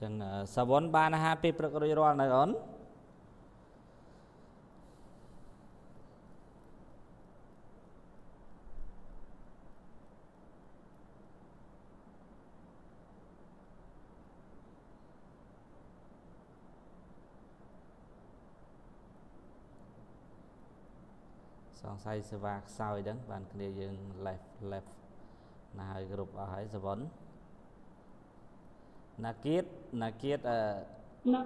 ចឹងសាវុនបានអាហារពេលព្រឹករួចរាល់នៅអូនសង្ស័យសេវាខ្សោយហ្នឹងបានគ្នាយើង left left ណាហើយគ្រប់អស់ហើយសាវុនណា គៀតណាគៀតអឺណា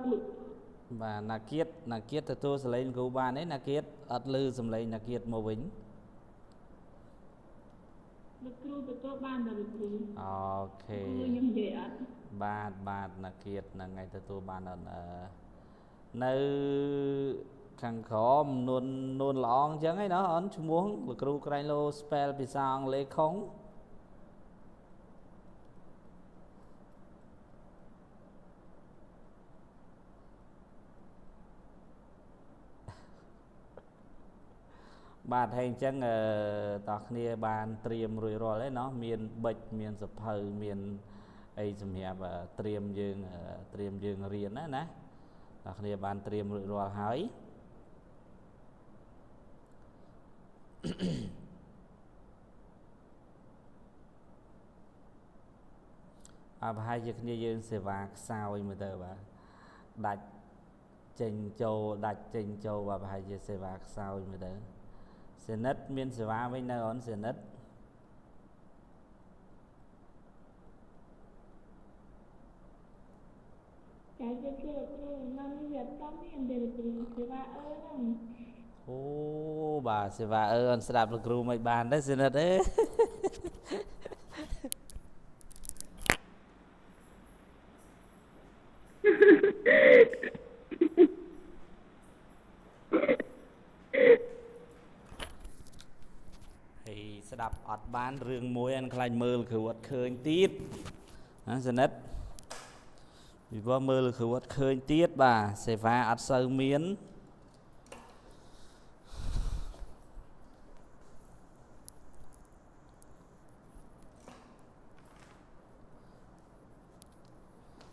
បាទណាគៀតណាគៀតទទួលសម្លេងគ្រូបានទេណាគៀតអត់លឺសម្លេងណាគៀតមកវិញលោកគ្រូទទួលបានដល់លោកគ្រូអូខេខ្ញុំនិយាយអត់បាទបាទណាគៀតហ្នឹងហើយទទួលបានអត់នៅខាងក្រមនួននួនល្អអញ្ចឹងឯណោះអូនឈ្មោះលោកគ្រូក្រែងលោ spell ភាសាអង់គ្លេសខុង បាទហើយអញ្ចឹងតោះគ្នាបានត្រៀមរួចរាល់ហើយเนาะមានបិចមានសភៅមានអីសម្រាប់ត្រៀមយើងត្រៀមយើងរៀនណាណាតោះគ្នាបានត្រៀមរួចរាល់ហើយអបហើយជាគ្នាយើងសេវាខ្សោយមើលទៅបាទដាច់ចេញចូលដាច់ចេញចូលបាទប្រហែលជាសេវាខ្សោយមើលទៅ សេនិតមានសេវាវិញនៅអូនសេនិតចាយជាគ្រូគ្រូនៅនេះវាអត់មានទេគ្រូសេវាអើហ្នឹងអូបាទសេវាអើអូនស្ដាប់លោកគ្រូមិនបានទេសេនិតអេស្ដាប់អត់បានរឿងមួយអានខ្លាចមើលគ្រូអត់ឃើញទៀតណាសនិតពីព្រោះមើលគ្រូអត់ឃើញទៀតបាទសេវាអត់សូវមាន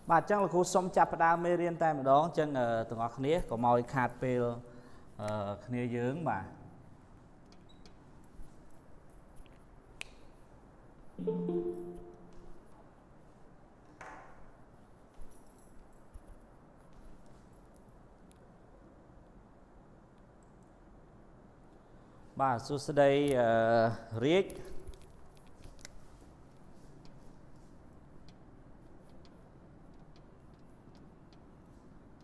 បាទអញ្ចឹងលោកគ្រូសុំចាប់ផ្ដើមមេរៀនតែម្ដងអញ្ចឹងទាំងអស់គ្នាកុំឲ្យខាតពេលគ្នាយើងបាទ បាទសួស្តីអឺរាជ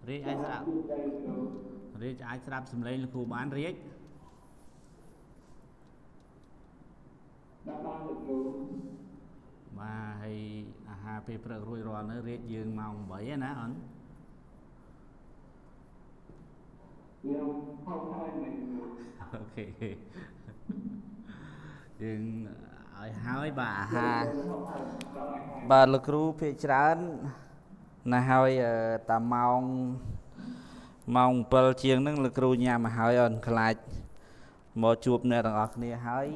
រាជអាចស្ដាប់រាជអាចស្ដាប់សំឡេងលោកគ្រូបានរាជ បាទបានលោកគ្រូបាទហើយអាហារពេលព្រឹករួចរាល់នៅរៀបយើងម៉ោង8ណាអូនខ្ញុំហៅហើយមិនអូខេយើងឲ្យហើយបាទអាហារបាទលោកគ្រូភាគច្រើនណាហើយតាម៉ោងម៉ោង7ជាងហ្នឹងលោកគ្រូញ៉ាំមកហើយអូនខ្លាចមកជួបអ្នកទាំងអស់គ្នាហើយ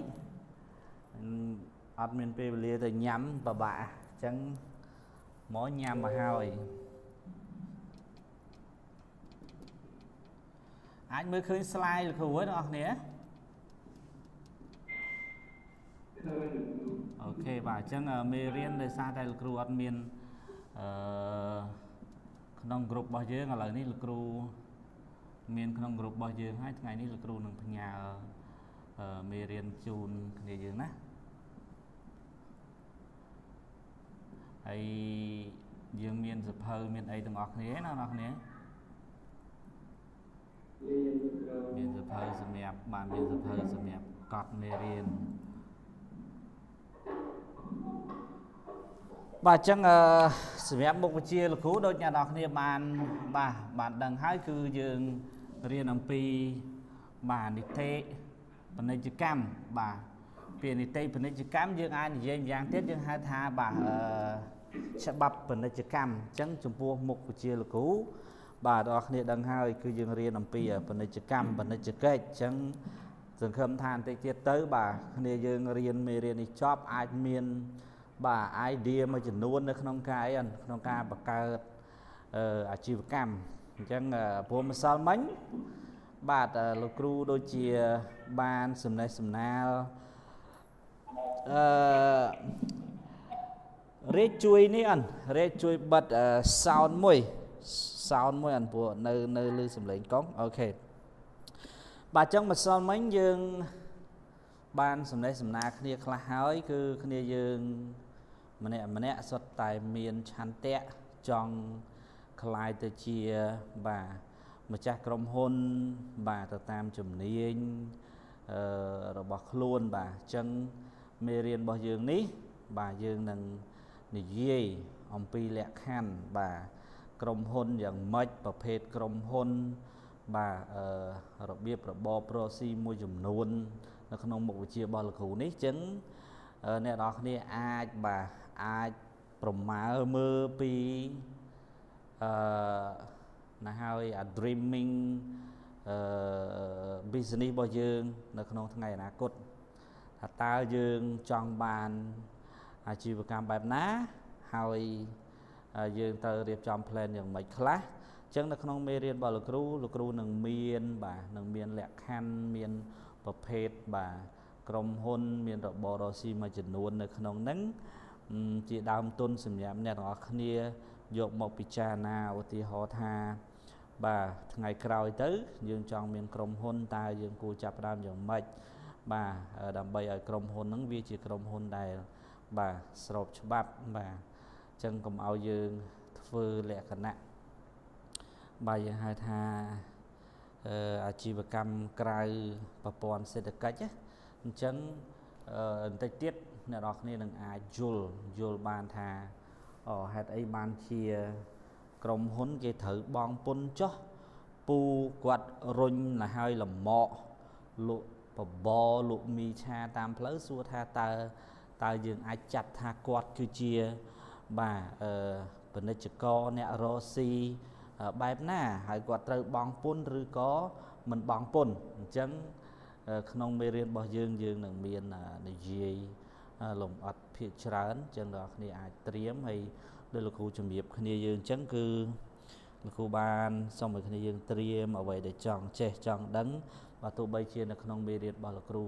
អត់មានពេលវេលាទៅញ៉ាំពិបាកអញ្ចឹងមកញ៉ាំមកហើយអាចមើលឃើញ slide លោកគ្រូទេបងប្អូនគ្នាអូខេបាទអញ្ចឹងមេរៀនដោយសារតែលោកគ្រូអត់មានអឺក្នុងក្រុមរបស់យើងឥឡូវនេះលោកគ្រូមានក្នុងក្រុមរបស់យើងហើយថ្ងៃនេះលោកគ្រូនឹងផ្ញើមេរៀនជូនគ្នាយើងណា ហើយយើងមានសភៅមានអីទាំងអស់គ្នាណាបងប្អូនគ្នាមានសភៅសម្រាប់បានមានសភៅសម្រាប់កត់មេរៀនបាទអញ្ចឹងសម្រាប់មុខវិជ្ជាលោកគ្រូដូចអ្នកនរគ្នាបានបាទបានដឹងហើយគឺយើងរៀនអំពីបាទនីតិពាណិជ្ជកម្មបាទ ពាក្យនីតិពាណិជ្ជកម្មយើងអាចនិយាយម្យ៉ាងទៀតយើងហៅថាបាទអឺច្បាប់ពាណិជ្ជកម្មអញ្ចឹងចំពោះមុខវិជ្ជាលោកគ្រូបាទបងប្អូនដឹងហើយគឺយើងរៀនអំពីពាណិជ្ជកម្មពាណិជ្ជកិច្ចអញ្ចឹងសង្ឃឹមថាបន្តិចទៀតទៅ បាទគ្នាយើងរៀនមេរៀននេះចប់អាចមានបាទ idea មួយចំនួននៅក្នុងការអីក្នុងការបង្កើតអាជីវកម្មអញ្ចឹងព្រមម្សិលមិញបាទលោកគ្រូដូចជាបានសំណេះសំណាល អឺរេជួយនេះអានរេជួយបិទសោនមួយសោនមួយអានព្រោះនៅនៅលើសំឡេងកង់អូខេបាទអញ្ចឹងម្សិលមិញយើងបានសម្លេងសម្ណាគ្នាខ្លះហើយ គឺគ្នាយើងម្នាក់ម្នាក់សុទ្ធតែមានឆន្ទៈចង់ក្លាយទៅជាបាទម្ចាស់ក្រុមហ៊ុន បាទទៅតាមជំនាញរបស់ខ្លួនបាទអញ្ចឹង មេរៀនរបស់យើងនេះ បាទយើងនឹងនិយាយអំពីលក្ខខណ្ឌបាទក្រុមហ៊ុនយ៉ាងម៉េចប្រភេទក្រុមហ៊ុន បាទអឺរបៀបរបបប្រូស៊ីមួយចំនួន នៅក្នុងមុខវិជ្ជារបស់លោកគ្រូនេះអញ្ចឹងអ្នកនរគ្នាអាចបាទអាចប្រមាលមើលពីអឺណាហើយអា dreaming អឺ business របស់យើង នៅក្នុងថ្ងៃអនាគត ថាតើយើងចង់បានអាជីវកម្មបែបណាហើយយើងទៅរៀបចំ plan យ៉ាងម៉េចខ្លះអញ្ចឹងនៅក្នុងមេរៀនរបស់លោកគ្រូលោកគ្រូនឹងមានបាទនឹងមានលក្ខខណ្ឌមានប្រភេទបាទក្រុមហ៊ុន មានរបររស៊ីមួយចំនួន នៅក្នុងហ្នឹងជាដើមទុនសម្រាប់អ្នកទាំងអស់គ្នាយកមកពិចារណាឧទាហរណ៍ថាបាទថ្ងៃក្រោយទៅ យើងចង់មានក្រុមហ៊ុនតើយើងគួរចាប់ផ្ដើមយ៉ាងម៉េច បាទដើម្បីឲ្យក្រុមហ៊ុនហ្នឹងវាជាក្រុមហ៊ុនដែលបាទស្របច្បាប់បាទអញ្ចឹងកុំឲ្យយើងធ្វើលក្ខណៈបាទយើងហៅថាអាជីវកម្មក្រៅប្រព័ន្ធសេដ្ឋកិច្ចអញ្ចឹងបន្តិចទៀតអ្នកនរគ្នានឹងអាចយល់យល់បានថាអូហេតុអីបានជាក្រុមហ៊ុនគេត្រូវបងពុនចោះពូគាត់រុញទៅហើយលមកលក់ បបរលក់មីឆាតាមផ្លូវសួរថាតើតើយើងអាចចាត់ថាគាត់គឺជាបាទអឺពាណិជ្ជករអ្នករស់ស៊ីបែបណាហើយគាត់ត្រូវបងពុនឬក៏មិនបងពុនអញ្ចឹងក្នុងមេរៀនរបស់យើងយើងនឹងមាននិយាយលំអិតភាកច្រើនចឹងដល់គ្នាអាចត្រៀមហើយដោយលោកគ្រូជំរាបគ្នាយើងអញ្ចឹងគឺលោកគ្រូបានសូមឲ្យគ្នាយើងត្រៀមអ្វីដែលចង់ចេះចង់ដឹង បើទោះបីជានៅក្នុងមេរៀនរបស់លោកគ្រូ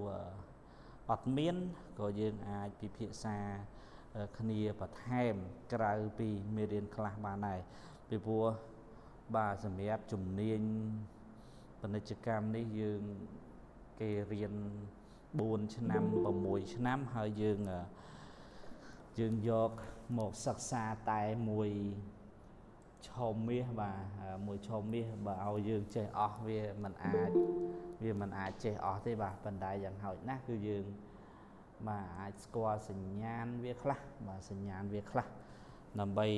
អត់មានក៏យើងអាចពិភាក្សាគ្នាបន្ថែមក្រៅពីមេរៀនខ្លះបានដែរពីព្រោះបាទសម្រាប់ជំនាញពាណិជ្ជកម្មនេះយើងគេរៀន4ឆ្នាំ6ឆ្នាំហើយយើងយើងយកមកសិក្សាតែមួយឆោមមាសបាទមួយឆោមមាសបើឲ្យយើងចេះអស់វាមិនអាច វាមិនអាចចេះអស់ទេបាទប៉ុន្តែយ៉ាងហោចណាស់គឺយើងបាទអាចស្គាល់សញ្ញាណវាខ្លះបាទសញ្ញាណវាខ្លះដើម្បី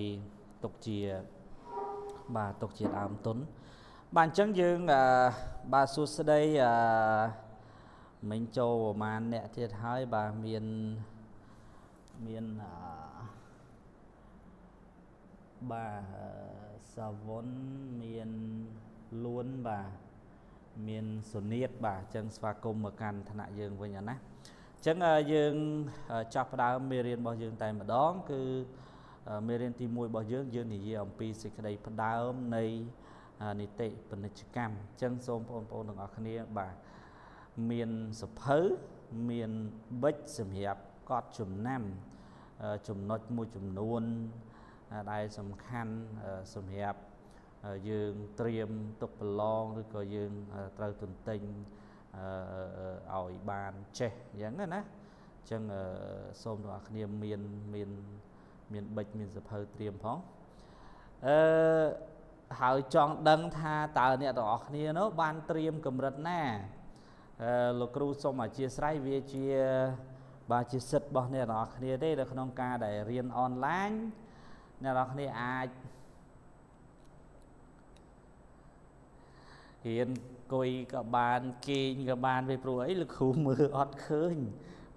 ទុកជាបាទទុកជាដើមទុនបាទអញ្ចឹងយើងបាទសួស្តីអឺមិញចូលប្រហែលអ្នកទៀតហើយបាទមានមានអឺបាទសាវុនមានលួនបាទ មានសុនីតបាទអញ្ចឹងស្វាគមន៍មកកាន់ឋានៈយើងវិញណាអញ្ចឹងយើងចាប់ផ្ដើមមេរៀនរបស់យើងតែម្ដង គឺមេរៀនទី1របស់យើងយើងនិយាយអំពីសេចក្តីផ្ដើមនៃនីតិពាណិជ្ជកម្មអញ្ចឹងសូមបងប្អូនទាំងអស់គ្នាបាទមានសភៅមានប៊ិចសម្រាប់កត់ចំណាំចំណុចមួយចំនួនដែលសំខាន់សម្រាប់ យើងត្រៀមទុកប្រឡងឬក៏យើងត្រូវទន្ទិញឲ្យបានចេះអញ្ចឹងណាអញ្ចឹងសូមទាំងអស់គ្នាមានមានមានប៊ិចមានសភៅត្រៀមផងអឺហើយចង់ដឹងថាតើអ្នកទាំងអស់គ្នានោះបានត្រៀមកម្រិតណាលោកគ្រូសូមអធិស្ឋានវាជាបាទជាសិទ្ធិរបស់អ្នកទាំងអស់គ្នាទេនៅក្នុងការដែលរៀនអនឡាញអ្នកទាំងអស់គ្នាអាច រៀនគួយក៏បានគេងក៏បានវាព្រោះអីលោកគ្រូមើលអត់ឃើញ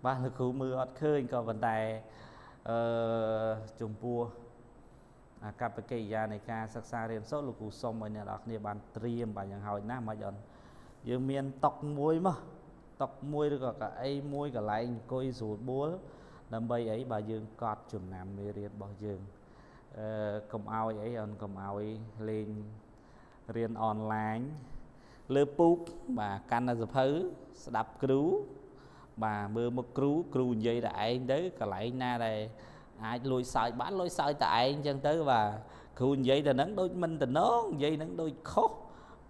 បាទលោកគ្រូមើលអត់ឃើញក៏ប៉ុន្តែអឺចំពោះអាកប្បកិរិយានៃការសិក្សារៀនសូត្រលោកគ្រូសុំឲ្យអ្នកនរគ្នាបានត្រៀមបាទយ៉ាងហោចណាស់មិនអត់យើងមានតុកមួយមកតុកមួយឬក៏កៅអីមួយកន្លែងអង្គុយស្រួលបួលដើម្បីអីបើយើងកត់ចំណាំមេរៀនរបស់យើងអឺកុំឲ្យអីអូនកុំឲ្យលេងរៀនអនឡាញ លើពូកបាទកាន់តែសភៅស្ដាប់គ្រូបាទមើលមុខគ្រូគ្រូនិយាយតែឯងទៅកន្លែងណាដែលអាចលួចសើចបានលួចសើចតែឯងអញ្ចឹងទៅបាទគ្រូនិយាយតែហ្នឹងដូចមិនតំណងនិយាយហ្នឹងដូចខុស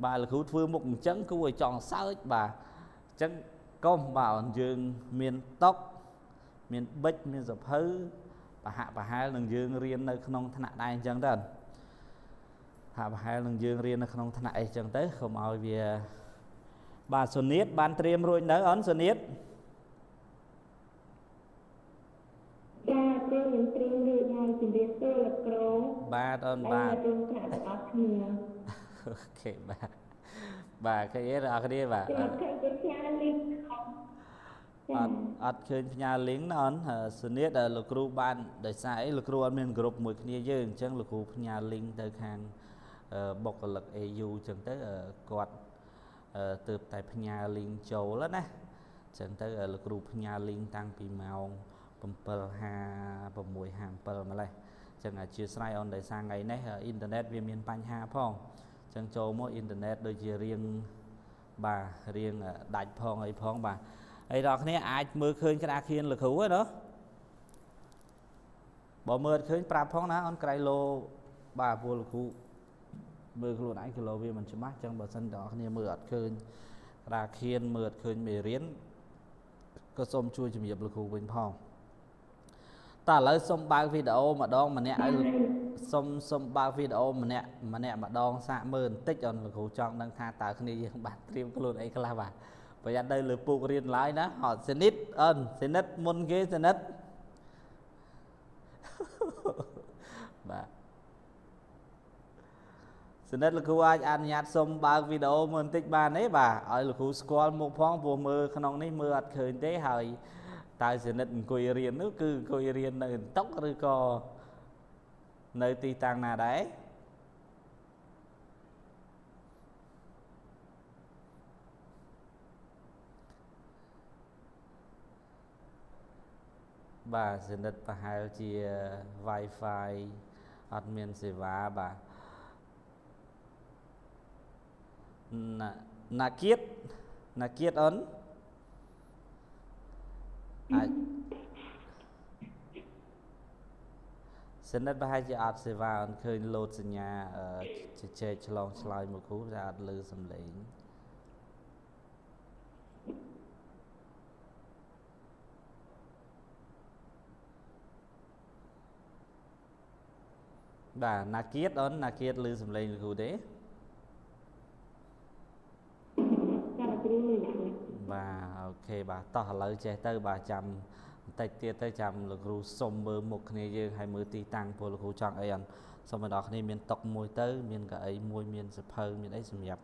បាទលោកគ្រូធ្វើមុខអញ្ចឹងគួរឲ្យចង់សើចបាទអញ្ចឹងកុំបាទយើងមានតុកមានប៊ិចមានសភៅប្រហាក់ប្រហែលនឹងយើងរៀននៅក្នុងថ្នាក់ដែរអញ្ចឹងទៅ ហាក់ប្រហែលនឹងយើងរៀននៅក្នុងថ្នាក់អីចឹងទៅកុំឲ្យវាបាទសុនីតបានត្រៀមរួចនៅអូនសុនីតចាព្រៀងនឹងត្រៀមរួចហើយជំរាបសួរលោកគ្រូបាទអូនបាទទូថ្នាក់ទាំងអស់គ្នាអូខេបាទបាទឃើញទេបងប្អូនគ្នាបាទអត់ឃើញផ្ញើលីងអត់អត់ឃើញផ្ញើលីងណាអូនសុនីតលោកគ្រូបានដោយសារអីលោកគ្រូអត់មានក្រុមមួយគ្នាយើងអញ្ចឹងលោកគ្រូផ្ញើលីងទៅខាង បុគ្គលិក AU អញ្ចឹងទៅគាត់ទើបតែផ្ញើ link ចូលណាអញ្ចឹងទៅលោកគ្រូផ្ញើ link តាំងពីម៉ោង7:56 57ម្លេះអញ្ចឹងអធិស្ឋានអូនដោយសារថ្ងៃនេះអ៊ីនធឺណិតវាមានបញ្ហាផងអញ្ចឹងចូលមកអ៊ីនធឺណិតដូចជារៀងបាទរៀងដាច់ផងអីផងបាទហើយដល់គ្នាអាចមើលឃើញក្តារខៀនលោកគ្រូហ៎ណាបើមើលឃើញប្រាប់ផងណាអូនក្រៃលោបាទពួកលោកគ្រូ មើលខ្លួនឯងគីឡូវាមិនច្បាស់ចឹងបើសិនទាំងអស់គ្នាមើលអត់ឃើញក្តារខៀនមើលអត់ឃើញមេរៀនក៏សូមជួយជំរាបលោកគ្រូវិញផងតើឥឡូវសូមបើកវីដេអូម្ដងម្នាក់ឲ្យសូមសូមបើកវីដេអូម្នាក់ម្នាក់ម្ដងសាកមើលបន្តិចអូនលោកគ្រូចង់ដឹងថាតើគ្នាយើងបានត្រៀមខ្លួនអីខ្លះបាទប្រយ័ត្នទៅលើពូករៀនឡើយណាអត់សនិតអូនសនិតមុនគេសនិតបាទ សនិតលោកគ្រូអាចអនុញ្ញាតសុំបើកវីដេអូមើលបន្តិចបានទេបាទឲ្យលោកគ្រូស្គាល់មុខផងព្រោះមើលក្នុងនេះមើលអត់ឃើញទេហើយតើសនិតអង្គុយរៀននោះគឺអង្គុយរៀននៅតុកឬក៏នៅទីតាំងណាដែរបាទសនិតប្រហែលជា Wi-Fi អត់មានសេវាបាទ ណាគៀតណាគៀតអូនអាចសនិតប្រហែលជាអត់សេវាអូនឃើញលោតសញ្ញាជជែកឆ្លងឆ្លើយមកគ្រូតែអត់លើសំឡេងបាទណាគៀតអូនណាគៀតលើសំឡេងលោកគ្រូទេ បាទអូខេបាទតោះឥឡូវចេះទៅបាទចាំបន្តិចទៀតទៅចាំលោកគ្រូសុំមើលមុខគ្នាយើងហើយមើលទីតាំងពលលោកគ្រូចង់អីអត់សូមបងប្អូនគ្នាមានតុកមួយទៅ មានកៅអីមួយមានសភៅមានអីសម្រាប់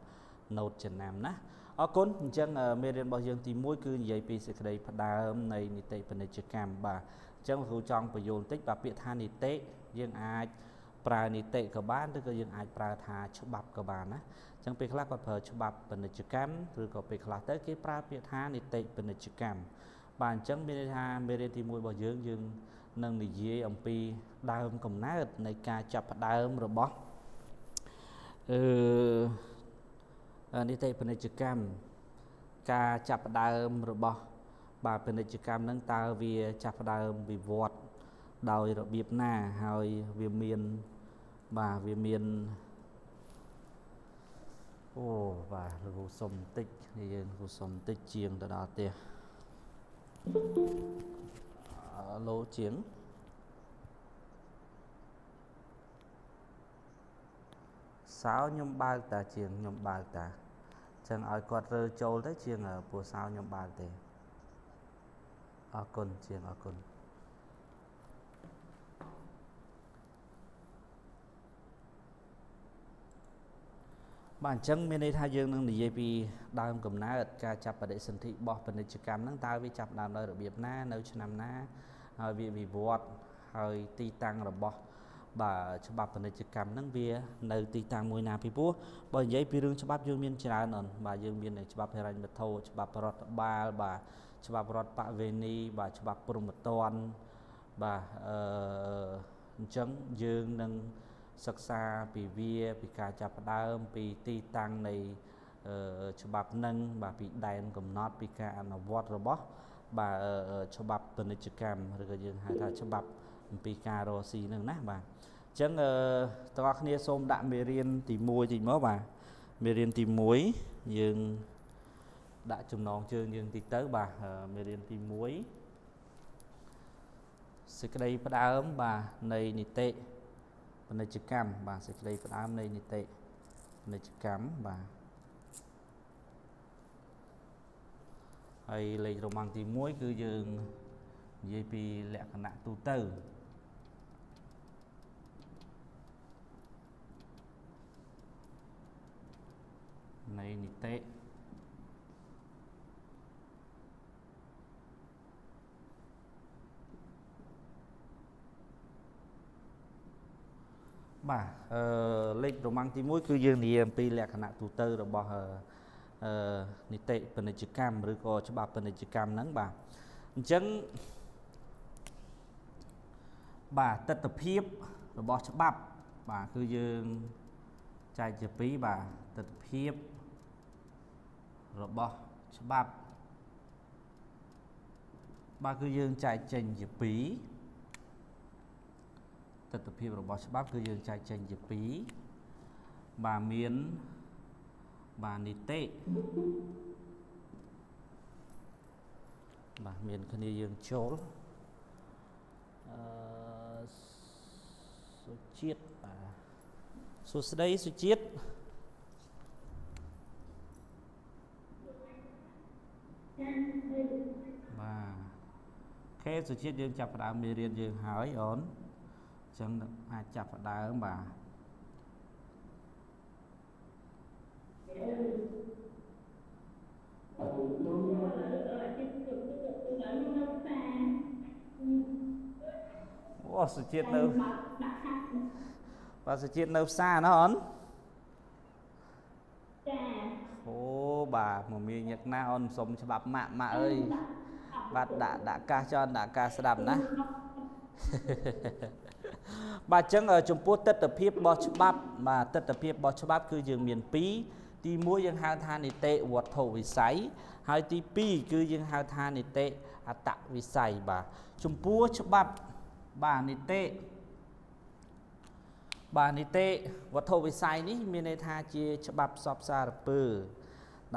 note ចំណាំណាអរគុណអញ្ចឹងមេរៀនរបស់យើងទី1គឺនិយាយពីសេចក្តីផ្ដើមនៃនីតិពាណិជ្ជកម្មបាទអញ្ចឹងលោកគ្រូចង់បញ្យល់បន្តិចបាទពាក្យថានីតិយើងអាចប្រើនីតិក៏បានឬក៏យើងអាចប្រើថាច្បាប់ក៏បានណា ចឹងពេលខ្លះគាត់ប្រើច្បាប់ពាណិជ្ជកម្មឬក៏ពេលខ្លះទៅគេប្រើពាក្យថានីតិពាណិជ្ជកម្មបាទអញ្ចឹងមានន័យថាមេរៀនទី1របស់យើងយើងនឹងនិយាយអំពីដើមកំណើតនៃការចាប់ផ្ដើមរបស់អឺនីតិពាណិជ្ជកម្មការចាប់ផ្ដើមរបស់បាទពាណិជ្ជកម្មហ្នឹងតើវាចាប់ផ្ដើមវិវត្តដោយរបៀបណាហើយវាមានបាទវាមាន អូបាទលោកគ្រូសុំបន្តិចនេះយើងគ្រូសុំបន្តិចជាងទៅដល់ផ្ទះអឡូជាងសោខ្ញុំបើកតាជាងខ្ញុំបើកតាចឹងឲ្យគាត់រើចូលទៅជាងពូសោខ្ញុំបើកទេអរគុណជាងអរគុណ បាទអញ្ចឹងមានន័យថាយើងនឹងនិយាយពីដើមកំណើតការចាប់បដិសន្ធិរបស់ពាណិជ្ជកម្មហ្នឹងតើវាចាប់ដើមដោយរបៀបណានៅឆ្នាំណាហើយវាវិវត្តហើយទីតាំងរបស់បាទច្បាប់ពាណិជ្ជកម្មហ្នឹងវានៅទីតាំងមួយណាពីព្រោះបើនិយាយពីរឿងច្បាប់យើងមានច្រើនអនបាទយើងមានច្បាប់ហិរញ្ញវត្ថុច្បាប់រដ្ឋបាលបាទច្បាប់រដ្ឋបវេនីបាទច្បាប់ព្រហ្មទណ្ឌបាទអឺអញ្ចឹងយើងនឹង សិក្សាពីវាពីការចាប់ផ្ដើមពីទីតាំងនៃច្បាប់នឹងបាទពីដែនកំណត់ពីការអនុវត្តរបស់បាទច្បាប់ពាណិជ្ជកម្មឬក៏យើងហៅថាច្បាប់អំពីការរកស៊ីនឹងណាបាទអញ្ចឹងទាំងអស់គ្នាសូមដាក់មេរៀនទី1តិចមកបាទមេរៀនទី1យើងដាក់ចំណងជើងយើងតិចទៅបាទមេរៀនទី1សេចក្តីផ្ដើមបាទនៃនីតិ ពាណិជ្ជកម្មបាទសេចក្តីផ្ដើមនៃនីតិពាណិជ្ជកម្មបាទហើយលេខរម៉ាំងទី1គឺយើងនិយាយពីលក្ខណៈទូទៅនៃនីតិ បាទអឺលេខរម៉ាំងទី1គឺយើងនិយាយអំពីលក្ខណៈទូទៅរបស់អឺនីតិពាណិជ្ជកម្មឬក៏ច្បាប់ពាណិជ្ជកម្មហ្នឹងបាទអញ្ចឹងបាទទស្សនភាពរបស់ច្បាប់បាទគឺយើងចែកជាពីរបាទទស្សនភាពរបស់ច្បាប់បាទគឺយើងចែកចេញជាពីរ ទស្សនភាពរបស់ច្បាប់គឺយើងចែកចេញជាពីរបាទមានបាទនីតិបាទមានគ្នាយើងចូលអឺសុជាតិបាទសួស្តីសុជាតិបាទខេសុជាតិយើងចាប់ផ្ដើមមេរៀនយើងហើយអូនអញ្ចឹងអាចចាប់ផ្ដើមបាទអូសុជាតិនៅបាទសុជាតិនៅផ្សារណាអូនចាអូបាទមមាញឹកណាអូនសុំច្បាប់ម៉ាក់ម៉ាក់អើយបាទដាក់ដាក់កាសចនដាក់កាសស្ដាប់ណា បាទអញ្ចឹងចំពោះទស្សនភាពរបស់ច្បាប់បាទទស្សនភាពរបស់ច្បាប់គឺយើងមាន2ទី1យើងហៅថានីតិវត្ថុវិស័យហើយទី2គឺយើងហៅថានីតិអតវិស័យបាទចំពោះច្បាប់បាទនីតិបាទនីតិវត្ថុវិស័យនេះមានន័យថាជាច្បាប់សពសារពើ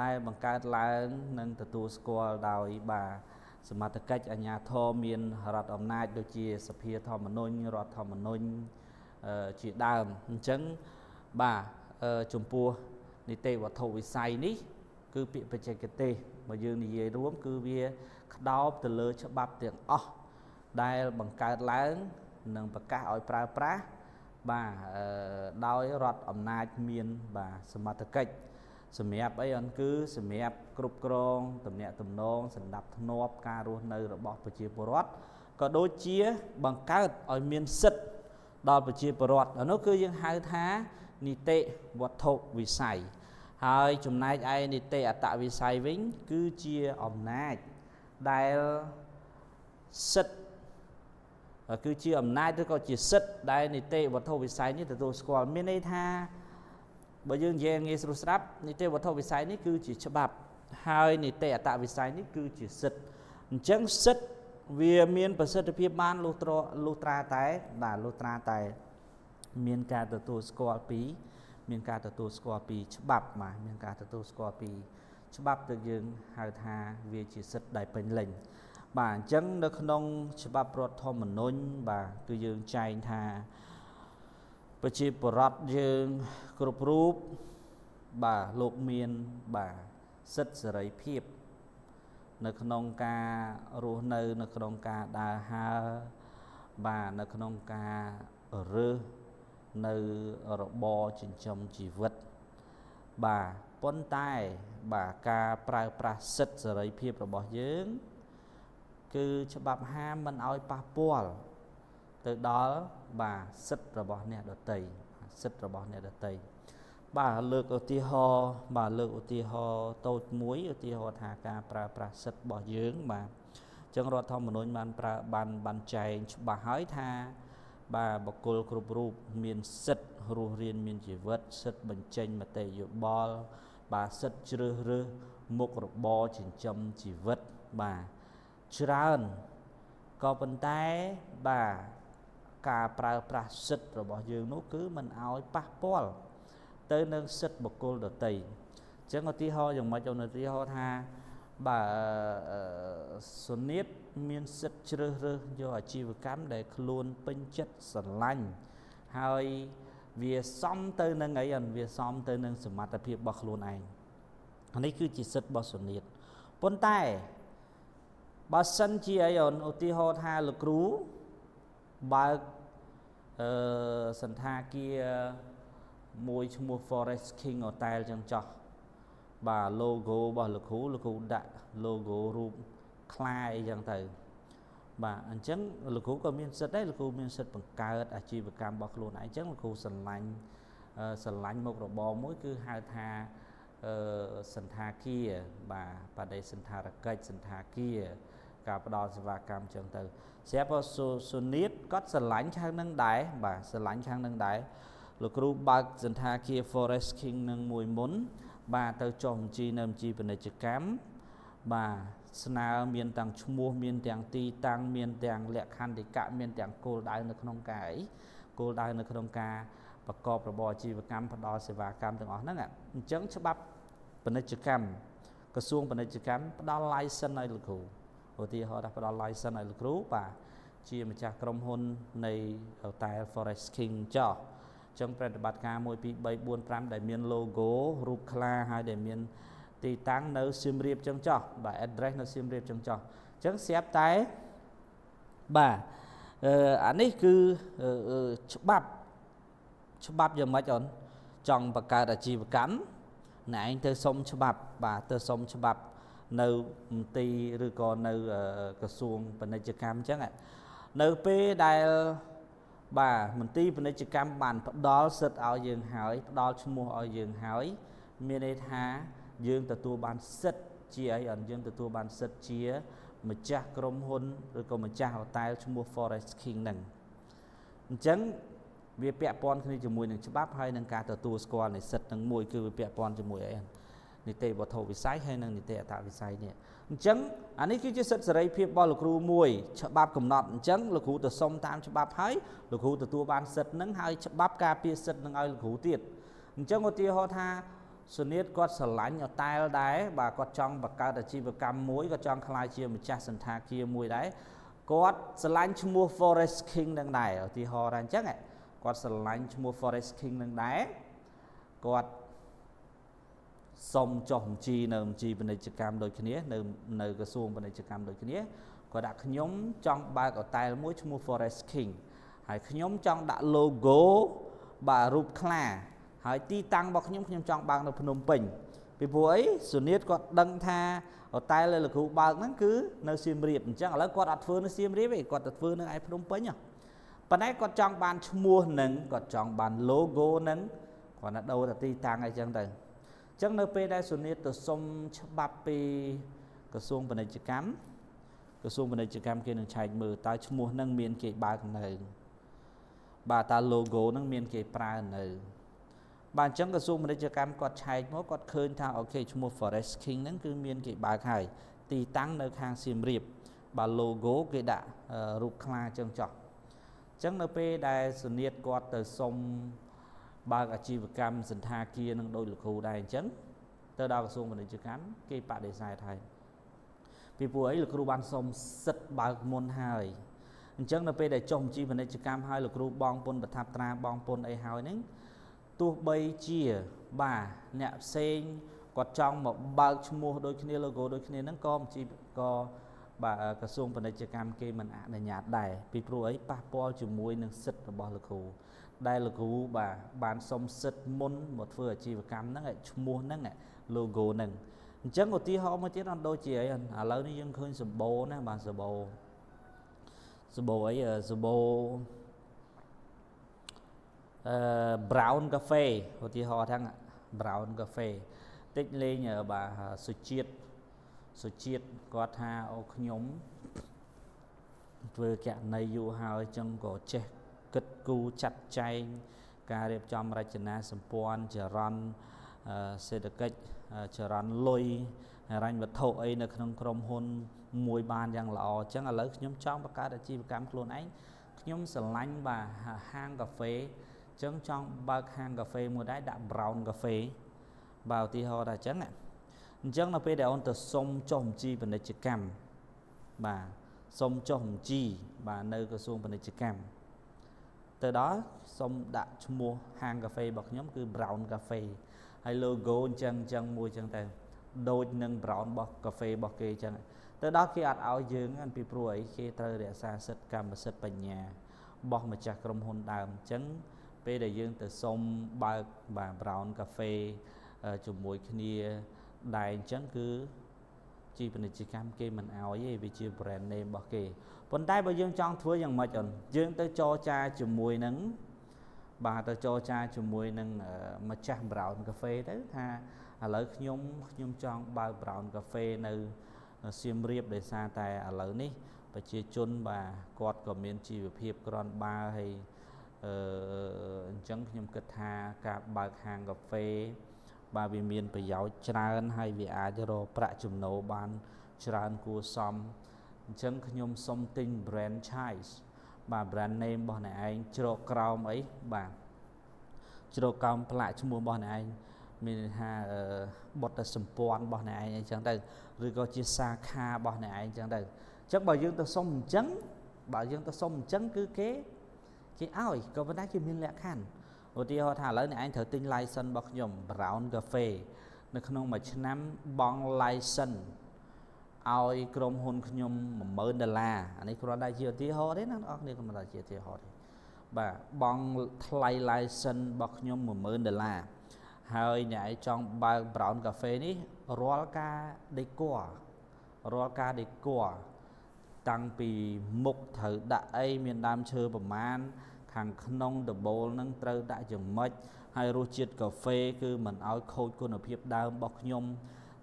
ដែលបង្កើតឡើងនិងទទួលស្គាល់ដោយបាទ សមត្ថកិច្ចអាជ្ញាធរមានរដ្ឋអំណាចដូចជាសភាធម្មនុញ្ញរដ្ឋធម្មនុញ្ញជាដើមអញ្ចឹងបាទចំពោះនីតិវត្ថុវិស័យនេះ គឺពាក្យបច្ចេកទេសមកយើងនិយាយរួម គឺវាក្តោបទៅលើច្បាប់ទាំងអស់ដែលបង្កើតឡើងនិងប្រកាសឲ្យប្រើប្រាស់បាទដោយរដ្ឋអំណាចមានបាទសមត្ថកិច្ច សម្រាប់អីអនគឺសម្រាប់គ្រប់គ្រងតំណាក់តំណងសម្ដាប់ធ្នាប់ការរស់នៅរបស់ប្រជាពលរដ្ឋក៏ដូចជាបង្កើតឲ្យមានសិទ្ធិដល់ប្រជាពលរដ្ឋអានោះគឺយើងហៅថានីតិវត្ថុវិស័យហើយចំណែកឯនីតិអតវិស័យវិញ គឺជាអំណាចដែលសិទ្ធគឺជាអំណាចឬក៏ជាសិទ្ធដែលនីតិវត្ថុវិស័យនេះទទួលស្គាល់មានន័យថា បើយើងនិយាយងាយស្រួលស្ដាប់នីតិវត្ថុវិស័យនេះគឺជាច្បាប់ហើយនីតិអតវិស័យនេះគឺជាសិទ្ធអញ្ចឹងសិទ្ធវាមានប្រសិទ្ធភាពបានលុះត្រាលុះត្រាតែបាទលុះត្រាតែ មានការទទួលស្គាល់ពី មានការទទួលស្គាល់ពីច្បាប់បាទមានការទទួលស្គាល់ពី ច្បាប់ដែលយើងហៅថាវាជាសិទ្ធិដែលពេញលេញបាទអញ្ចឹងនៅក្នុង ច្បាប់រដ្ឋធម្មនុញ្ញបាទគឺយើងចែងថា ប្រជាពលរដ្ឋយើងគ្រប់រូបបាទលោកមានបាទសិទ្ធិសេរីភាព នៅក្នុងការរស់នៅ នៅក្នុងការដើរហើរបាទនៅក្នុងការរើសនៅរបរចិញ្ចឹមជីវិត បាទប៉ុន្តែបាទការប្រើប្រាស់សិទ្ធិសេរីភាពរបស់យើង គឺច្បាប់ហាមមិនឲ្យប៉ះពាល់ទៅដល់ បាទសិទ្ធិរបស់អ្នកដតីសិទ្ធិរបស់អ្នកដតីបាទលើកឧទាហរណ៍បាទលើកឧទាហរណ៍តូចមួយឧទាហរណ៍ថាការប្រើប្រាស់សិទ្ធិរបស់យើងបាទចឹងរដ្ឋធម្មនុញ្ញបានប្រើបានបានចែងច្បាស់ហើយថាបាទបកគលគ្រប់រូបមានសិទ្ធិរស់រានមានជីវិត សិទ្ធិបញ្ចេញមតិយោបល់បាទសិទ្ធិជ្រើសរើសមុខរបរចិញ្ចឹមជីវិតបាទច្រើនក៏ប៉ុន្តែបាទ ការប្រើប្រាស់សិទ្ធិរបស់យើងនោះគឺមិនអោយប៉ះពាល់ទៅនឹងសិទ្ធិបុគ្គលដទៃអញ្ចឹងឧទាហរណ៍យ៉ាងម៉េចឧទាហរណ៍ថាបាទសុនីតមានសិទ្ធិជ្រើសរើសយកអាជីវកម្មដែលខ្លួនពេញចិត្តស្រឡាញ់ហើយវាសមទៅនឹងអីអនវាសមទៅនឹងសមត្ថភាពរបស់ខ្លួនឯងនេះគឺជាសិទ្ធិរបស់សុនីតប៉ុន្តែបើសិនជាអីអូនឧទាហរណ៍ថាលោកគ្រូបើក អឺសន្តាគារមួយឈ្មោះ Forest King Hotel ចឹងចោះបាទ logo របស់លោកគ្រូលោកគ្រូដាក់ logo រូបខ្លាអីចឹងទៅបាទអញ្ចឹងលោកគ្រូក៏មានសិទ្ធិដែរលោកគ្រូមានសិទ្ធិបង្កើតអាជីវកម្មរបស់ខ្លួនឯងអញ្ចឹងលោកគ្រូស្រឡាញ់ស្រឡាញ់មុខរបរមួយគឺហៅថាអឺសន្តាគាបាទបដិសន្តារកិច្ចសន្តាគា ការផ្ដល់សេវាកម្មចឹងទៅស្រាប់សុនីតគាត់ស្រឡាញ់ខាងនឹងដែរបាទស្រឡាញ់ខាងនឹងដែរលោកគ្រូបើកសន្តាគារ Forest King នឹងមួយមុន បាទទៅចុះបញ្ជីនៅបញ្ជីពាណិជ្ជកម្មបាទស្នើមានទាំងឈ្មោះមានទាំងទីតាំងមានទាំងលក្ខន្តិកៈមានទាំងគោលដៅនៅក្នុងការអីគោលដៅនៅក្នុងការប្រកបរបរអាជីវកម្មផ្ដល់សេវាកម្មទាំងអស់ហ្នឹងអញ្ចឹងច្បាប់ពាណិជ្ជកម្មក្រសួងពាណិជ្ជកម្មផ្ដល់ license ឲ្យលោកគ្រូ ឧទាហរណ៍ថាផ្ដល់ license ឲ្យលោកគ្រូបាទជាម្ចាស់ក្រុមហ៊ុននៃ Hotel Forest King ចោះចឹងប្រតិបត្តិការ1 2 3 4 5ដែលមាន logo រូបខ្លាហើយដែលមានទីតាំងនៅសៀមរាបចឹងចោះបាទ address នៅសៀមរាបចឹងចោះចឹងស្រាប់តែបាទអឺអានេះគឺច្បាប់ច្បាប់យ៉ាងម៉េចអូនចង់បង្កើតអាជីវកម្មណែឯងទៅសុំច្បាប់បាទទៅសុំច្បាប់ នៅមន្ទីរឬក៏នៅក្រសួងពាណិជ្ជកម្មអញ្ចឹងនៅពេលដែលបាទមន្ទីរពាណិជ្ជកម្មបានផ្ដល់សិទ្ធិឲ្យយើងហើយផ្ដល់ឈ្មោះឲ្យយើងហើយមានន័យថាយើងទទួលបានសិទ្ធិជាអីអត់យើងទទួលបានសិទ្ធិជាម្ចាស់ក្រុមហ៊ុនឬក៏ម្ចាស់ហូតែលឈ្មោះ Forest King ហ្នឹងអញ្ចឹងវាពាក់ព័ន្ធគ្នាជាមួយនឹងច្បាប់ហើយនឹងការទទួលស្គាល់នៃសិទ្ធិទាំងមួយគឺវាពាក់ព័ន្ធជាមួយអីនី តិវត្ថុវិស័យហើយនិងនីតិអត្តវិស័យនេះអញ្ចឹងអានេះគឺជាសិទ្ធិសេរីភាពរបស់លោកគ្រូមួយច្បាប់កំណត់អញ្ចឹងលោកគ្រូទៅសុំតាមច្បាប់ហើយលោកគ្រូទទួលបានសិទ្ធិនឹងហើយច្បាប់ការពារសិទ្ធិនឹងឲ្យលោកគ្រូទៀតអញ្ចឹងឧទាហរណ៍ថាសុនីតគាត់ស្រឡាញ់អតែលដែរបាទគាត់ចង់បង្កើតអាជីវកម្មមួយគាត់ចង់ក្លាយជាម្ចាស់សន្តាគារមួយដែរគាត់ស្រឡាញ់ឈ្មោះ Forest King នឹងដែរឧទាហរណ៍ថាអញ្ចឹងគាត់ស្រឡាញ់ឈ្មោះ Forest King នឹងដែរគាត់ សុំចុះបញ្ជីនៅបញ្ជីពាណិជ្ជកម្មដូចគ្នានៅនៅក្រសួងពាណិជ្ជកម្មដូចគ្នាគាត់ដាក់ខ្ញុំចង់បើកអតែលមួយឈ្មោះ Forest King ហើយខ្ញុំចង់ដាក់ logo បាទរូបខ្លា ហើយទីតាំងរបស់ខ្ញុំខ្ញុំចង់បើកនៅភ្នំពេញពីព្រោះអីសុនីតគាត់ដឹងថាអតែលលោកគ្រូបើកហ្នឹងគឺនៅសៀមរាបអញ្ចឹងឥឡូវគាត់អត់ធ្វើនៅសៀមរាបទេគាត់ទៅធ្វើនៅឯភ្នំពេញប៉ុន្តែគាត់ចង់បានឈ្មោះនឹងគាត់ចង់បាន logo នឹងគាត់ណាដូរតែទីតាំងអីចឹងទៅ អញ្ចឹងនៅពេលដែលសុនីតទៅសុំច្បាប់ពីក្រសួងពាណិជ្ជកម្មក្រសួងពាណិជ្ជកម្មគេនឹងឆែកមើលតើឈ្មោះនឹងមានគេបើកនៅបាទតើ logo នឹងមានគេប្រើនៅបាទអញ្ចឹងក្រសួងពាណិជ្ជកម្មគាត់ឆែកមកគាត់ឃើញថាអូខេឈ្មោះ Forest King ហ្នឹងគឺមានគេបើកហើយទីតាំងនៅខាងសៀមរាបបាទ logo គេដាក់រូបខ្លាចឹងចោះអញ្ចឹងនៅពេលដែលសុនីតគាត់ទៅសុំ បើកអាជីវកម្មសន្តាគារនឹងដោយលោកគ្រូដែរអញ្ចឹងទៅដល់ក្រសួងពាណិជ្ជកម្មគេបដិសេធហើយពីព្រោះអីលោកគ្រូបានសុំសិទ្ធបើកមុនហើយអញ្ចឹងនៅពេលដែលចុះបញ្ជីពាណិជ្ជកម្មហើយលោកគ្រូបងពុនប្រថាប់ត្រាបងពុនអីហើយហ្នឹងទោះបីជាបាទអ្នកផ្សេងគាត់ចង់មកបើកឈ្មោះដូចគ្នា logo ដូចគ្នាហ្នឹងក៏បញ្ជីក៏បាទក្រសួងពាណិជ្ជកម្មគេមិនអនុញ្ញាតដែរពីព្រោះអីប៉ះពាល់ជាមួយនឹងសិទ្ធិរបស់លោកគ្រូ ដែលលោកគ្រូបាទបានសុំសិទ្ធិមុនមកធ្វើអាជីវកម្មហ្នឹងឈ្មោះហ្នឹង logo ហ្នឹងអញ្ចឹងឧទាហរណ៍មួយទៀតអត់ដូចជាអីឥឡូវនេះយើងឃើញសម្បូរណាបាទសម្បូរសម្បូរអីសម្បូរអឺ brown cafe ឧទាហរណ៍ថា brown cafe តិចលេងបាទសុជាតិសុជាតិគាត់ថាអូខ្ញុំធ្វើកណីយូរហើយចឹងក៏ចេះ គិតគូរចាត់ចែងការរៀបចំរចនាសម្ព័ន្ធចរន្តសេដ្ឋកិច្ចចរន្តលុយហិរញ្ញវត្ថុអីនៅក្នុងក្រុមហ៊ុនមួយបានយ៉ាងល្អអញ្ចឹងឥឡូវខ្ញុំចង់បង្កើតអាជីវកម្មខ្លួនឯងខ្ញុំស្រឡាញ់បាទហាងកាហ្វេអញ្ចឹងចង់បើកហាងកាហ្វេមួយដែរដាក់ brown កាហ្វេបើឧទាហរណ៍ថាអញ្ចឹងអញ្ចឹងនៅពេលដែលអូនទៅសុំចុះបញ្ជីពាណិជ្ជកម្មបាទសុំចុះបញ្ជីបាទនៅក្រសួងពាណិជ្ជកម្ម ទៅដល់សុំដាក់ឈ្មោះហាងកាហ្វេរបស់ខ្ញុំគឺ brown cafe ហើយ logo អញ្ចឹងអញ្ចឹងមួយអញ្ចឹងទៅដូចនឹង brown របស់កាហ្វេរបស់គេអញ្ចឹងទៅដល់គេអត់ឲ្យយើងពីព្រោះអីគេត្រូវរក្សាសិទ្ធិកម្មសិទ្ធិបញ្ញារបស់ម្ចាស់ក្រុមហ៊ុនដើមអញ្ចឹងពេលដែលយើងទៅសុំបើកបាទ brown cafe ជាមួយគ្នាដែរអញ្ចឹងគឺ ជីពាណិជ្ជកម្មគេមិនអោយទេវាជា brand name របស់គេប៉ុន្តែបើយើងចង់ធ្វើយ៉ាងម៉េចអូនយើងទៅចរចាជាមួយនឹងបាទទៅចរចាជាមួយនឹងម្ចាស់ Brown Cafe ទៅថាឥឡូវខ្ញុំខ្ញុំចង់បើក Brown Cafe នៅសៀមរាបដោយសារតែឥឡូវនេះប្រជាជនបាទគាត់ក៏មានជីវភាពក្រាន់បើហើយអឺអញ្ចឹងខ្ញុំគិតថាការបើកហាងកាហ្វេ បាទវាមានប្រយោជន៍ច្រើនហើយវាអាចរកប្រាក់ចំណូលបានច្រើនគួរសមអញ្ចឹងខ្ញុំសុំទិញ franchise បាទ brand name របស់អ្នកឯងជ្រកក្រោមអីបាទជ្រកក្រោមផ្លាកឈ្មោះរបស់អ្នកឯងមានថាបុត្រសម្ព័ន្ធរបស់អ្នកឯងអញ្ចឹងទៅឬក៏ជាសាខារបស់អ្នកឯងអញ្ចឹងទៅអញ្ចឹងបើយើងទៅសុំអញ្ចឹងបើយើងទៅសុំអញ្ចឹងគឺគេគេឲ្យក៏ប៉ុន្តែគេមានលក្ខខណ្ឌ ឧទាហរណ៍ថាឥឡូវអ្នកឯងត្រូវទិញ license របស់ខ្ញុំ Brown Cafe នៅក្នុងមួយឆ្នាំបង់ license ឲ្យក្រុមហ៊ុនខ្ញុំ10000ដុល្លារអានេះគ្រាន់តែជាឧទាហរណ៍ទេណាបងប្អូនគ្រាន់តែជាឧទាហរណ៍ទេបាទបង់ថ្លៃ license របស់ខ្ញុំ10000ដុល្លារហើយអ្នកឯងចង់បើក Brown Cafe នេះរាល់ការដេគ័ររាល់ការដេគ័រតាំងពីមុខត្រូវដាក់អីមានដើមឈើប្រមាណ ខាងក្នុងដបូលនឹងត្រូវដាក់យ៉ាងម៉េចហើយរសជាតិកាហ្វេគឺមិនឲ្យខូចគុណភាពដើមរបស់ខ្ញុំ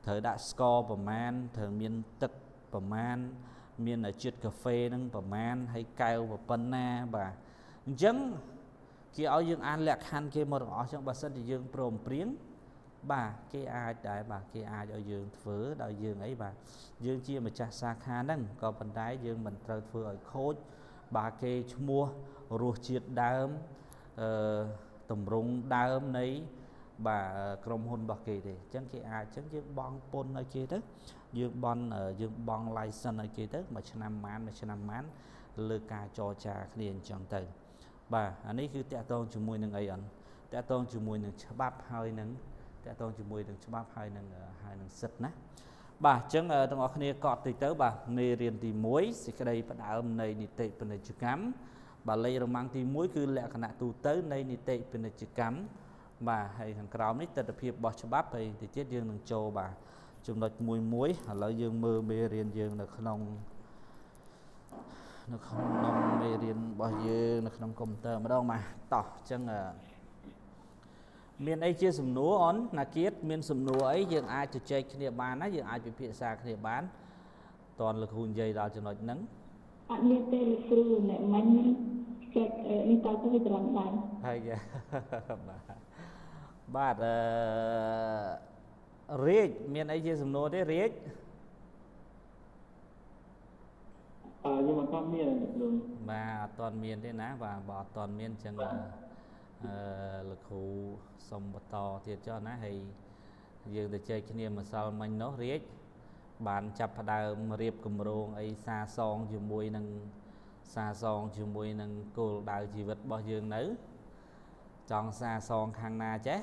ត្រូវដាក់ស្ករប្រមាណត្រូវមានទឹកប្រមាណមានជាតិកាហ្វេនឹងប្រមាណហើយកែវប៉ុណ្ណាបាទអញ្ចឹងគេឲ្យយើងអានលក្ខខណ្ឌគេមកទាំងអស់ចឹងបើសិនជាយើងព្រមព្រៀងបាទគេអាចដែរបាទគេអាចឲ្យយើងធ្វើដោយយើងអីបាទយើងជាម្ចាស់សាខាហ្នឹងក៏ប៉ុន្តែយើងមិនត្រូវធ្វើឲ្យខូចបាទគេឈ្មោះ រសជាតិដើមអឺតម្រង់ដើមនៃបាទក្រុមហ៊ុនរបស់គេទេអញ្ចឹងគេអាចអញ្ចឹងយើងបង់ពន្ធឲ្យគេទៅយើងបង់យើងបង់ license ឲ្យគេទៅមួយឆ្នាំម៉ានមួយឆ្នាំម៉ានលើការចរចាគ្នាអញ្ចឹងទៅបាទអានេះគឺតកតងជាមួយនឹងអីអន់តកតងជាមួយនឹងច្បាប់ហើយនឹងតកតងជាមួយនឹងច្បាប់ហើយនឹងហើយនឹងសិទ្ធណាបាទអញ្ចឹងទាំងអស់គ្នាកត់តិចទៅបាទមេរៀនទី1សេចក្តីផ្ដើមនៃនីតិពាណិជ្ជកម្ម បាទលេខរមាំងទី1គឺលក្ខណៈទូទៅនៃនីតិពាណិជ្ជកម្មបាទហើយខាងក្រោមនេះទស្សនវិជ្ជារបស់ច្បាប់ហើយទីទៀតយើងនឹងចូលបាទចំណុចមួយមួយឥឡូវយើងមើលមេរៀនយើងនៅក្នុងនៅក្នុងមេរៀនរបស់យើងនៅក្នុងកុំព្យូទ័រម្ដងបាទតោះអញ្ចឹងមានអីជាសំណួរអូនណាគៀតមានសំណួរអីយើងអាចជជែកគ្នាបានណាយើងអាចពិភាក្សាគ្នាបានតនលោកគ្រូនិយាយដល់ចំណុចហ្នឹង អត់មានទេលោកគ្រូអ្នកមិញគេនេះតើទៅត្រង់ដែរហើយបាទបាទអឺរាជមានអីជាសំណួរទេរាជអឺខ្ញុំអត់ទាន់មានគ្រូបាទអត់ទាន់មានទេណាបាទបើអត់ទាន់មានអញ្ចឹងអឺលោកគ្រូសុំបន្តទៀតចុះណាហើយយើងទៅចែកគ្នាម្សិលមិញនោះរាជបា នចាប់ផ្ដើមរៀបគម្រោងអីសាសងជាមួយនឹងសាសងជាមួយនឹងគោលដៅជីវិតរបស់យើងនៅ ចង់សាសងខាងណាចេះ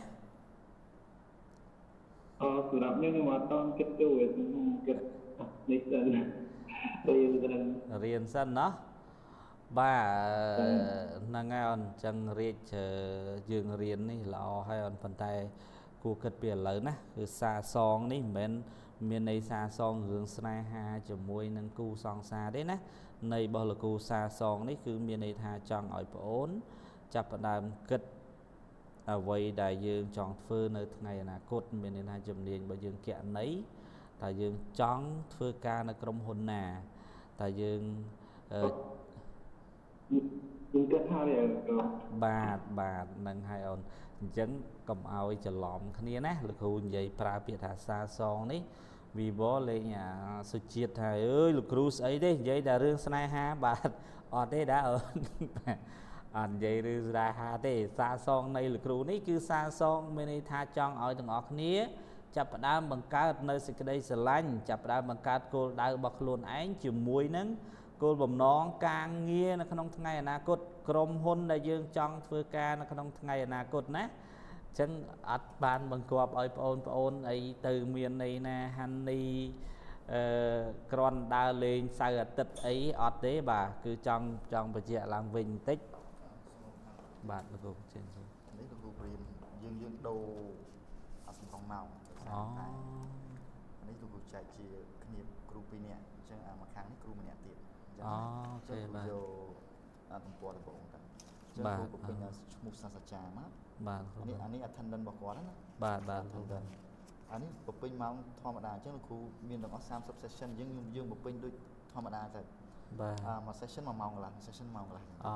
អសម្រាប់ខ្ញុំខ្ញុំអត់តគិតទៅគិតនេះសិនរៀនសិនរៀនសិនណោះបាទហ្នឹងហើយអញ្ចឹងរៀបយើងរៀននេះល្អហើយអនប៉ុន្តែគួរគិតពីឥឡូវណាគឺសាសងនេះមិនមែន មានន័យសាសងរឿងស្នេហាជាមួយនឹងគូសង្សារទេណានៃរបស់លោកគូសាសងនេះគឺមានន័យថាចង់ឲ្យប្អូន ចាប់ផ្ដើមគិតអ្វីដែលយើងចង់ធ្វើនៅថ្ងៃអនាគតមានន័យថាជំនាញរបស់យើងគណីតើយើងចង់ធ្វើការនៅក្រុមហ៊ុនណាតើយើងអខ្ញុំគិតហើយគ្រូបាទបាទនឹងហើយអូនអញ្ចឹងកុំឲ្យច្រឡំគ្នាណាលោកគ្រូនិយាយប្រើពាក្យថាសាសងនេះ វីវលេងអាសុជាតិថាអើយលោកគ្រូស្អីទេនិយាយតែរឿងស្នេហាបាទអត់ទេដែរអូនអត់និយាយរឿងស្នេហាទេសាសងនៃលោកគ្រូនេះគឺសាសងមានន័យថាចង់ឲ្យទាំងអស់គ្នាចាប់ផ្ដើមបង្កើតនៅសេចក្តីស្រឡាញ់ចាប់ផ្ដើមបង្កើតគោលដៅរបស់ខ្លួនឯងជាមួយនឹងគោលបំណងការងារនៅក្នុងថ្ងៃអនាគតក្រុមហ៊ុនដែលយើងចង់ធ្វើការនៅក្នុងថ្ងៃអនាគតណាអញ្ចឹងអត់បានបង្គាប់ឲ្យបងប្អូនអីទៅមានន័យណាហានីអឺក្រន់ដើរលេងសៅរ៍អាទិត្យអីអត់ទេបាទគឺចង់ចង់បញ្ជាក់ឡើងវិញបន្តិចបាទលោកគ្រូចេញទៅនេះលោកគ្រូព្រៀនយើងយើងដូរអសង្ខងម៉ោងអូនេះលោកគ្រូចែកជាគ្នាគ្រូ2នាក់អញ្ចឹងអាមួយខាងនេះគ្រូម្នាក់ទៀតអញ្ចឹងអូអញ្ចឹទេងបាទគ្រូយកអាទំព័រដំបូងទៅអញ្ចឹងបាទគ្រូក៏ពេញអាឈ្មោះសាស្ត្រាចារ្យមក បាទគ្រូអានេះអានេះ attendant របស់គាត់ណាបាទបាទគ្រូ attendant អានេះបំពេញម៉ោងធម្មតាអញ្ចឹងលោកគ្រូមានទាំងអស់30 session យើងយើងយើងបំពេញដូចធម្មតាទៅបាទអាមួយ session 1ម៉ោងកន្លះ session ម៉ោងកន្លះអូ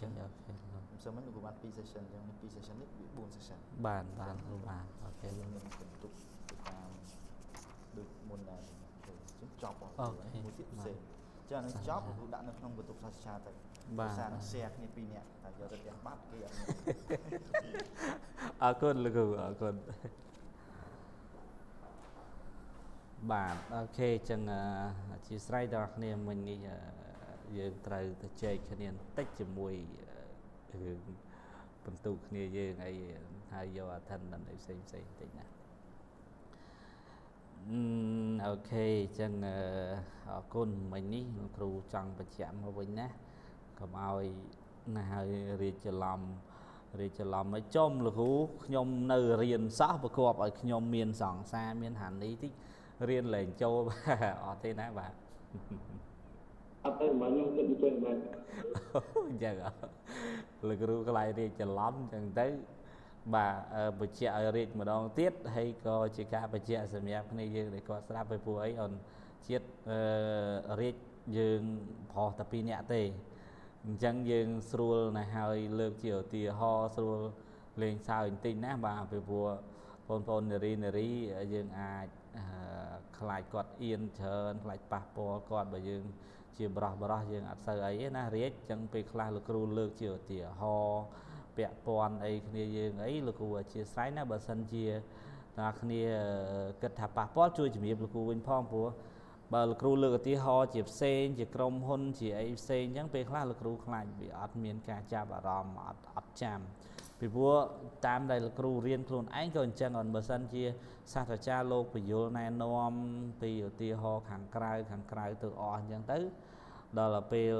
ចឹងអូខេលោកខ្ញុំសឹមមិញលោកគ្រូបាន2 session អញ្ចឹងនេះ2 session នេះវា4 session បាទបាទគ្រូបាទអូខេយើងលោកមានបន្ទុកទៅតាមដូចមុនដែរទៅចឹងចប់អូអស់ខេមួយទៀតផ្សេង ចឹងអានេះចប់គឺដាក់នៅក្នុងបន្ទុកសាស្ត្រាចារ្យទៅបាទភាសានឹង share គ្នាពីរនាក់តែយកទៅផ្ទះបាត់គេអត់មានអរគុណលោកគ្រូអរគុណបាទអូខេអញ្ចឹងអអធិស្ឋានដល់អ្នកគ្នាមិញនេះអឺយើងត្រូវទៅជែកគ្នាបន្តិចជាមួយអឺរឿងបន្ទុកគ្នាយើងអីហើយយក attendant អីផ្សេងផ្សេងបន្តិចណា អឺអូខេអញ្ចឹងអឺអរគុណមិញនេះលោកគ្រូចង់បញ្ជាក់មកវិញណាកុំឲ្យណាហើយរៀបច្រឡំរៀបច្រឡំឲ្យចំលោកគ្រូខ្ញុំនៅរៀនសោះប្រកបឲ្យខ្ញុំមានសង្សារមានហានីតិចរៀនលែងចូលបាទអត់ទេណាបាទអត់ទៅមកខ្ញុំគិតអញ្ចឹងបាទអញ្ចឹងអ่ะលោកគ្រូខ្លាយរៀបច្រឡំអញ្ចឹងទៅ បាទអឺបញ្ជាក់ឲ្យរៀបម្ដងទៀតហើយក៏ជាការបញ្ជាក់សម្រាប់គ្នាយើងដែលគាត់ស្ដាប់ទៅពួកអីអូនជាតិអឺរៀបយើងប្រុសតែពីរនាក់ទេអញ្ចឹងយើងស្រួលណាស់ហើយលើកជាឧទាហរណ៍ស្រួលលេងសើចបន្តិចណាបាទពីព្រោះបងប្អូននារីនារីយើងអាចអឺខ្លាចគាត់អៀនច្រើនខ្លាចប៉ះពាល់គាត់បើយើង ជាបរោះបរោះយើងអត់សូវអីទេណារៀបចឹងពេលខ្លះលោកគ្រូលើកជាឧទាហរណ៍ ពាក់ព័ន្ធអីគ្នាយើងអីលោកគ្រូអធិស្ឋានណាបើសិនជាអ្នកគ្នាគិតថាប៉ះពាល់ជួយជំរាបលោកគ្រូវិញផងព្រោះបើលោកគ្រូលើកឧទាហរណ៍ជាផ្សេងជាក្រុមហ៊ុនជាអីផ្សេងចឹងពេលខ្លះលោកគ្រូខ្លាចវាអត់មានការចាប់អារម្មណ៍អត់អត់ចាំពីព្រោះតាមដែលលោកគ្រូរៀនខ្លួនឯងក៏អញ្ចឹងអត់បើសិនជាសាស្ត្រាចារ្យលោកបញ្យលណែនាំពីឧទាហរណ៍ខាងក្រៅខាងក្រៅទៅអស់អញ្ចឹងទៅដល់ទៅពេល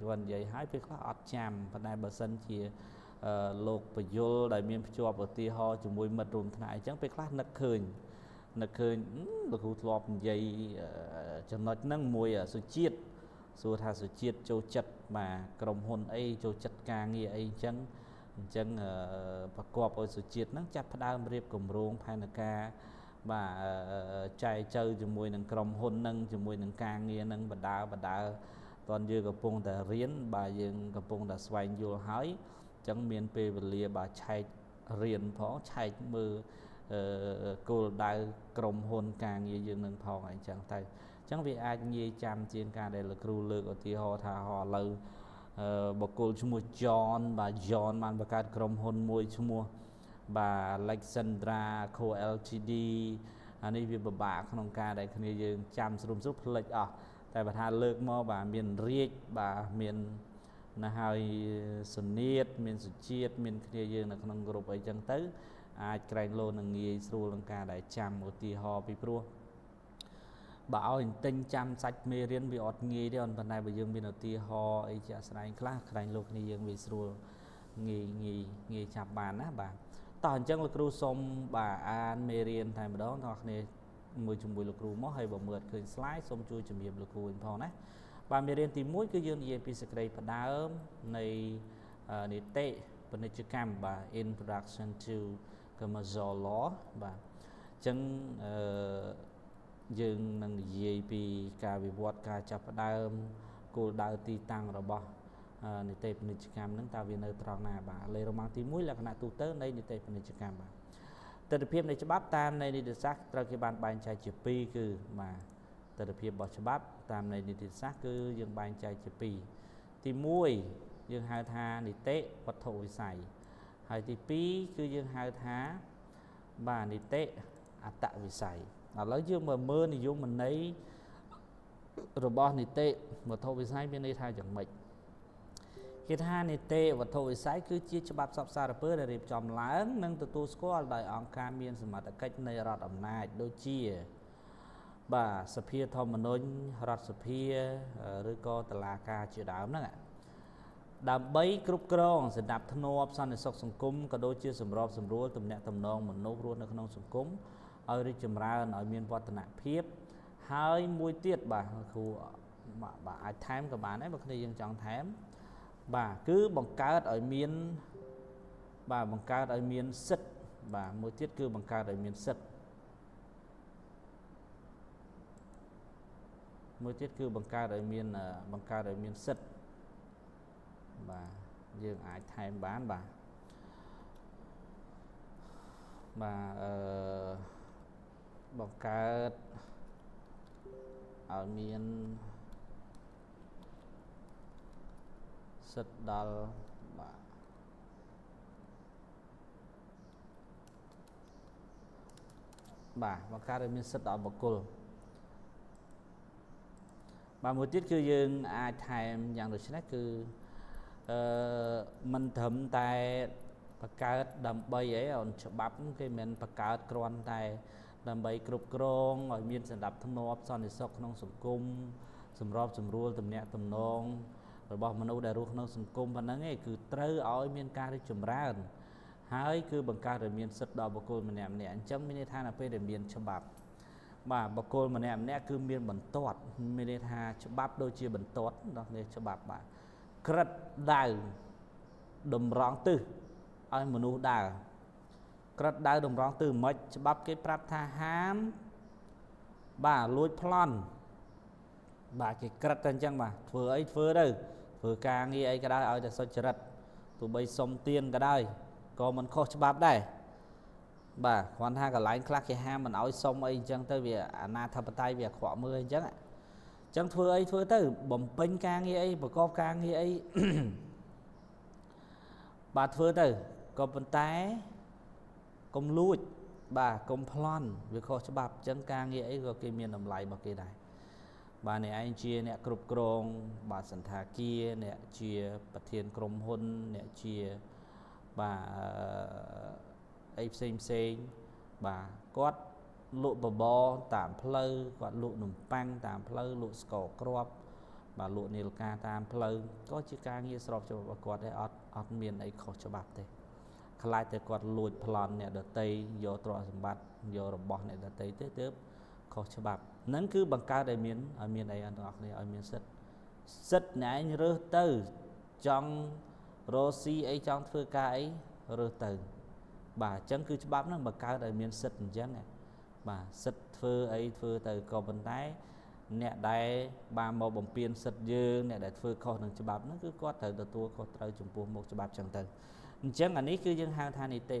គាត់និយាយហើយពេលខ្លះអត់ចាំប៉ុន្តែបើសិនជាអឺ លោកបយលដែលមានភ្ជាប់ឧទាហរណ៍ជាមួយមិត្តរួមថ្នាក់អញ្ចឹងពេលខ្លះនឹកឃើញនឹកឃើញអឺលោកគ្រូធ្លាប់និយាយអឺចំណុចហ្នឹងមួយអសុជាតិសួរថាសុជាតិចូលចិត្តបាទក្រុមហ៊ុនអីចូលចិត្តការងារអីអញ្ចឹងអញ្ចឹងអឺប្រកបឲ្យសុជាតិហ្នឹងចាប់ផ្ដើមរៀបគម្រោងផែនការបាទអឺចែកចៅជាមួយនឹងក្រុមហ៊ុននឹងជាមួយនឹងការងារនឹងបដាបដាតនយើងកំពុងតែរៀនបាទយើងកំពុងតែស្វែងយល់ហើយអញ្ចឹងមានពេលវេលាបាទឆែករៀនផងឆែកមើលអឺគោលដៅក្រុមហ៊ុនការងារយើងនឹងផងអីចឹងទៅអញ្ចឹងវាអាចងាយចាំជាងការដែលលោកគ្រូលើកឧទាហរណ៍ថាហោះឥឡូវអឺបកគលឈ្មោះ John បាទ John បានបង្កើតក្រុមហ៊ុនមួយឈ្មោះបាទ Alexandra Co Ltd អានេះវាពិបាកក្នុងការដែលគ្នាយើងចាំស្រុំស្រុបផ្លិចអស់តែបើថាលើកមកបាទមានរាជបាទមាន ណាហើយសនីតមានសុជាតិមានគ្នាយើងនៅក្នុងក្រុមអីចឹងទៅ អាចក្រែងលោនឹងងាយស្រួលក្នុងការដែលចាំឧទាហរណ៍ពីព្រោះបើឲ្យទិញចាំសាច់មេរៀនវាអត់ងាយទេអត់ប៉ុន្តែបើយើងមានឧទាហរណ៍អីជាក់ស្ដែងខ្លះក្រែងលោគ្នាយើងវាស្រួលងាយងាយងាយចាប់បានណាបាទតោះអញ្ចឹងលោកគ្រូសូមបាទអានមេរៀនតែម្ដងបងប្អូនគ្នាមួយជាមួយលោកគ្រូមកហើយបើមើលអត់ឃើញ slide សូមជួយជំរាបលោកគ្រូវិញផងណា បាទមេរៀនទី1គឺយើងនិយាយពីសេចក្តីផ្ដើមនៃអឺនីតិពាណិជ្ជកម្មបាទ introduction to commercial law បាទអញ្ចឹងអឺយើងនឹងនិយាយពីការវិវត្តការចាប់ផ្ដើមគោលដៅទីតាំងរបស់នីតិពាណិជ្ជកម្មហ្នឹងតើវានៅត្រង់ណាបាទលេខរ៉ូម៉ាំងទី1លក្ខណៈទូទៅនៃនីតិពាណិជ្ជកម្មបាទទស្សនវិជ្ជានៃច្បាប់តាមនៃនីតិសាស្ត្រត្រូវគេបានបែងចែកជា2គឺបាទ ទស្សនវិជ្ជារបស់ច្បាប់តាមនៃនីតិសាស្ត្រគឺយើងបែងចែកជា2ទី1យើងហៅថានីតិវត្ថុវិស័យហើយទី2គឺយើងហៅថាបាទនីតិអត្តវិស័យឥឡូវយើងមើលមើលនិយមន័យរបស់នីតិវត្ថុវិស័យមានន័យថាយ៉ាងម៉េចគេថានីតិវត្ថុវិស័យគឺជាច្បាប់សពសារពើដែលរៀបចំឡើង និងទទួលស្គាល់ដោយអង្គការមានសមត្ថកិច្ចនៃរដ្ឋអំណាចដូចជា បាទសភាធម្មនុញ្ញរដ្ឋសភាឬក៏តុលាការជាដើមហ្នឹងដើម្បីគ្រប់គ្រងសណ្ដាប់ធ្នាប់សន្តិសុខសង្គមក៏ដូចជាសម្របសម្រួលទំនាក់ទំនងមនុស្សរស់នៅក្នុងសង្គមឲ្យរីកចម្រើនឲ្យមានវឌ្ឍនភាពហើយមួយទៀតបាទគ្រូបាទអាចថែមក៏បានដែរបើគ្នាយើងចង់ថែមបាទគឺបង្កើតឲ្យមានបាទបង្កើតឲ្យមានសិទ្ធបាទមួយទៀតគឺបង្កើតឲ្យមានសិទ្ធ មួយទៀតគឺបង្កើតឲ្យមានបង្កើតឲ្យមានសិទ្ធបាទយើងអាចថែមបានបាទបាទអឺបង្កើតឲ្យមានសិទ្ធដល់បាទបាទបង្កើតឲ្យមានសិទ្ធដល់បុគ្គល បាទមួយទៀតគឺយើងអាចថែមយ៉ាងដូចនេះគឺអឺមិនត្រឹមតែបង្កើតដើម្បីអីអូនច្បាប់គេមិនបង្កើតគ្រាន់តែ ដើម្បីគ្រប់គ្រងឲ្យមានសន្តិភាពសន្តិសុខក្នុងសង្គមសម្របសម្រួលទំនាក់ទំនងរបស់មនុស្សដែលរស់ក្នុងសង្គមប៉ុណ្ណឹងឯងគឺត្រូវឲ្យមានការរីកចម្រើន ហើយគឺបង្កើតឲ្យមានសិទ្ធិដល់បុគ្គលម្នាក់ម្នាក់អញ្ចឹងមានន័យថានៅពេលដែលមានច្បាប់ បាទបុគ្គលម្នាក់ម្នាក់គឺមានបន្ទាត់មានន័យថាច្បាប់ដូចជាបន្ទាត់ដល់នេះច្បាប់បាទក្រិតដៅតម្រង់ទិសឲ្យមនុស្សដើរក្រិតដៅតម្រង់ទិសមិនច្បាប់គេប្រាប់ថាហាមបាទលួចប្លន់បាទគេក្រិតតែអញ្ចឹងបាទធ្វើអីធ្វើទៅធ្វើការងារអីក៏ដោយឲ្យតែសុចរិតទោះបីសុំទៀនក៏ដោយក៏មិនខុសច្បាប់ដែរ បាទគ្រាន់ថាកន្លែងខ្លះគេហាមមិនឲ្យសុំអីអញ្ចឹងទៅវាអាណាធិបតេយ្យវាខ្វក់មើលអញ្ចឹងអញ្ចឹងធ្វើអីធ្វើទៅបំពេញការងារអីប្រកបការងារអីបាទធ្វើទៅក៏ប៉ុន្តែកុំលួចបាទកុំប្លន់វាខុសច្បាប់អញ្ចឹងការងារអីក៏គេមានតម្លៃរបស់គេដែរបាទអ្នកឯងជាអ្នកគ្រប់គ្រងបាទសន្តាគារអ្នកជាប្រធានក្រុមហ៊ុនអ្នកជាបាទ អីផ្សេងផ្សេងបាទគាត់លក់បបរតាមផ្លូវគាត់លក់នំប៉័ងតាមផ្លូវលក់ស្ករគ្រាប់បាទលក់នាឡិកាតាមផ្លូវក៏ជាការងារស្របច្បាប់របស់គាត់ដែរអត់អត់មានអីខុសច្បាប់ទេខ្លាចតែគាត់លួចប្លន់អ្នកដតីយកទ្រព្យសម្បត្តិយករបស់អ្នកដតីទេទើបខុសច្បាប់ហ្នឹងគឺបង្កើតឲ្យមានឲ្យមានអីទាំងអស់គ្នាឲ្យមានសិទ្ធសិទ្ធណែឯងរើសទៅចង់រកស៊ីអីចង់ធ្វើការអីរើសទៅ បាទអញ្ចឹងគឺច្បាប់ហ្នឹងបង្កើតឲ្យមានសិទ្ធអញ្ចឹងបាទសិទ្ធធ្វើអីធ្វើទៅក៏ប៉ុន្តែ អ្នកដែលបានមកបំពេញសិទ្ធយើងអ្នកដែលធ្វើខុសនឹងច្បាប់ហ្នឹងគឺគាត់ត្រូវទទួលខុសត្រូវចំពោះមុខច្បាប់អញ្ចឹងទៅអញ្ចឹងអានេះគឺយើងហៅថានីតិ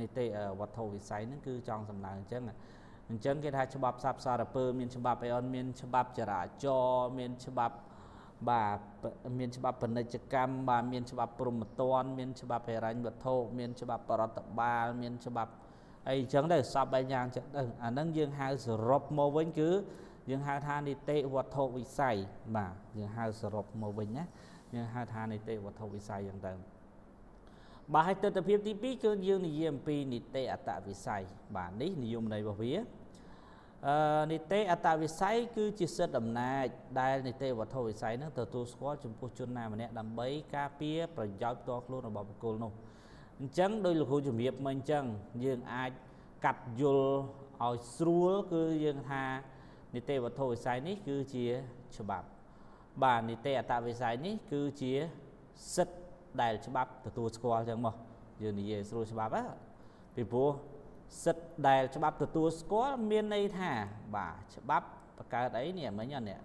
នីតិវត្ថុវិស័យហ្នឹងគឺចង់សម្ដៅអញ្ចឹងអញ្ចឹងគេថាច្បាប់សັບសារពើមានច្បាប់អីអត់មានច្បាប់ចរាចរណ៍មានច្បាប់ បាទមានច្បាប់ពាណិជ្ជកម្មបាទមានច្បាប់ព្រហ្មទណ្ឌមានច្បាប់ហិរញ្ញវត្ថុមានច្បាប់បរដ្ឋបាល មានច្បាប់អីអញ្ចឹងទៅសពបែបយ៉ាងចឹងទៅអាហ្នឹងយើងហៅសរុបមកវិញគឺយើងហៅថានីតិវត្ថុវិស័យបាទយើងហៅសរុបមកវិញណាយើងហៅថានីតិវត្ថុវិស័យយ៉ាងទៅបាទហើយទស្សនវិជ្ជាទី2គឺយើងនិយាយអំពីនីតិអត្តវិស័យបាទនេះនិយមន័យរបស់វាអឺ នីតិអត្តវិស័យគឺជាសិទ្ធិអំណាចដែលនីតិវត្ថុវិស័យនឹងទទួលស្គាល់ចំពោះជនណាម្នាក់ដើម្បីការពារប្រយោជន៍ផ្ទាល់ខ្លួនរបស់បុគ្គលនោះអញ្ចឹងដោយលោកគ្រូជំរាបមកអញ្ចឹងយើងអាចកាត់យល់ឲ្យស្រួលគឺយើងថានីតិវត្ថុវិស័យនេះគឺជាច្បាប់បាទនីតិអត្តវិស័យនេះគឺជាសិទ្ធិដែលច្បាប់ទទួលស្គាល់ចឹងមកយើងនិយាយស្រួលច្បាប់ណាពីព្រោះ សិទ្ធដែលច្បាប់ទទួលស្គាល់មានន័យថាបាទច្បាប់បង្កើតអីនេះមិញនេះ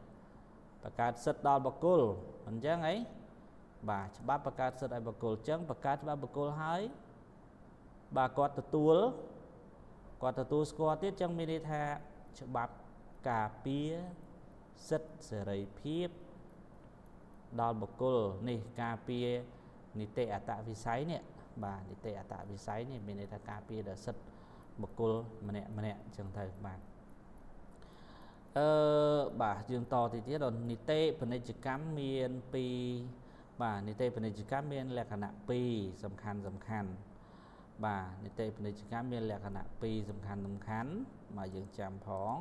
បង្កើតសិទ្ធដល់បុគ្គលអញ្ចឹងអីបាទច្បាប់បង្កើតសិទ្ធិឲ្យបុគ្គលអញ្ចឹងបង្កើតច្បាប់បុគ្គលហើយបាទគាត់ទទួលគាត់ទទួលស្គាល់ទៀតអញ្ចឹងមានន័យថាច្បាប់ការពារសិទ្ធិសេរីភាពដល់បុគ្គលនេះការពារនីតិអតវិស័យនេះបាទនីតិអតវិស័យនេះមានន័យថាការពារដល់សិទ្ធិ បុគ្គលម្នាក់ម្នាក់អញ្ចឹងទៅបាទអឺបាទយើងតទៅទៀតដល់នីតិពាណិជ្ជកម្មមានពីរបាទនីតិពាណិជ្ជកម្មមានលក្ខណៈ2សំខាន់សំខាន់បាទនីតិពាណិជ្ជកម្មមានលក្ខណៈ2សំខាន់សំខាន់មកយើងចាំផង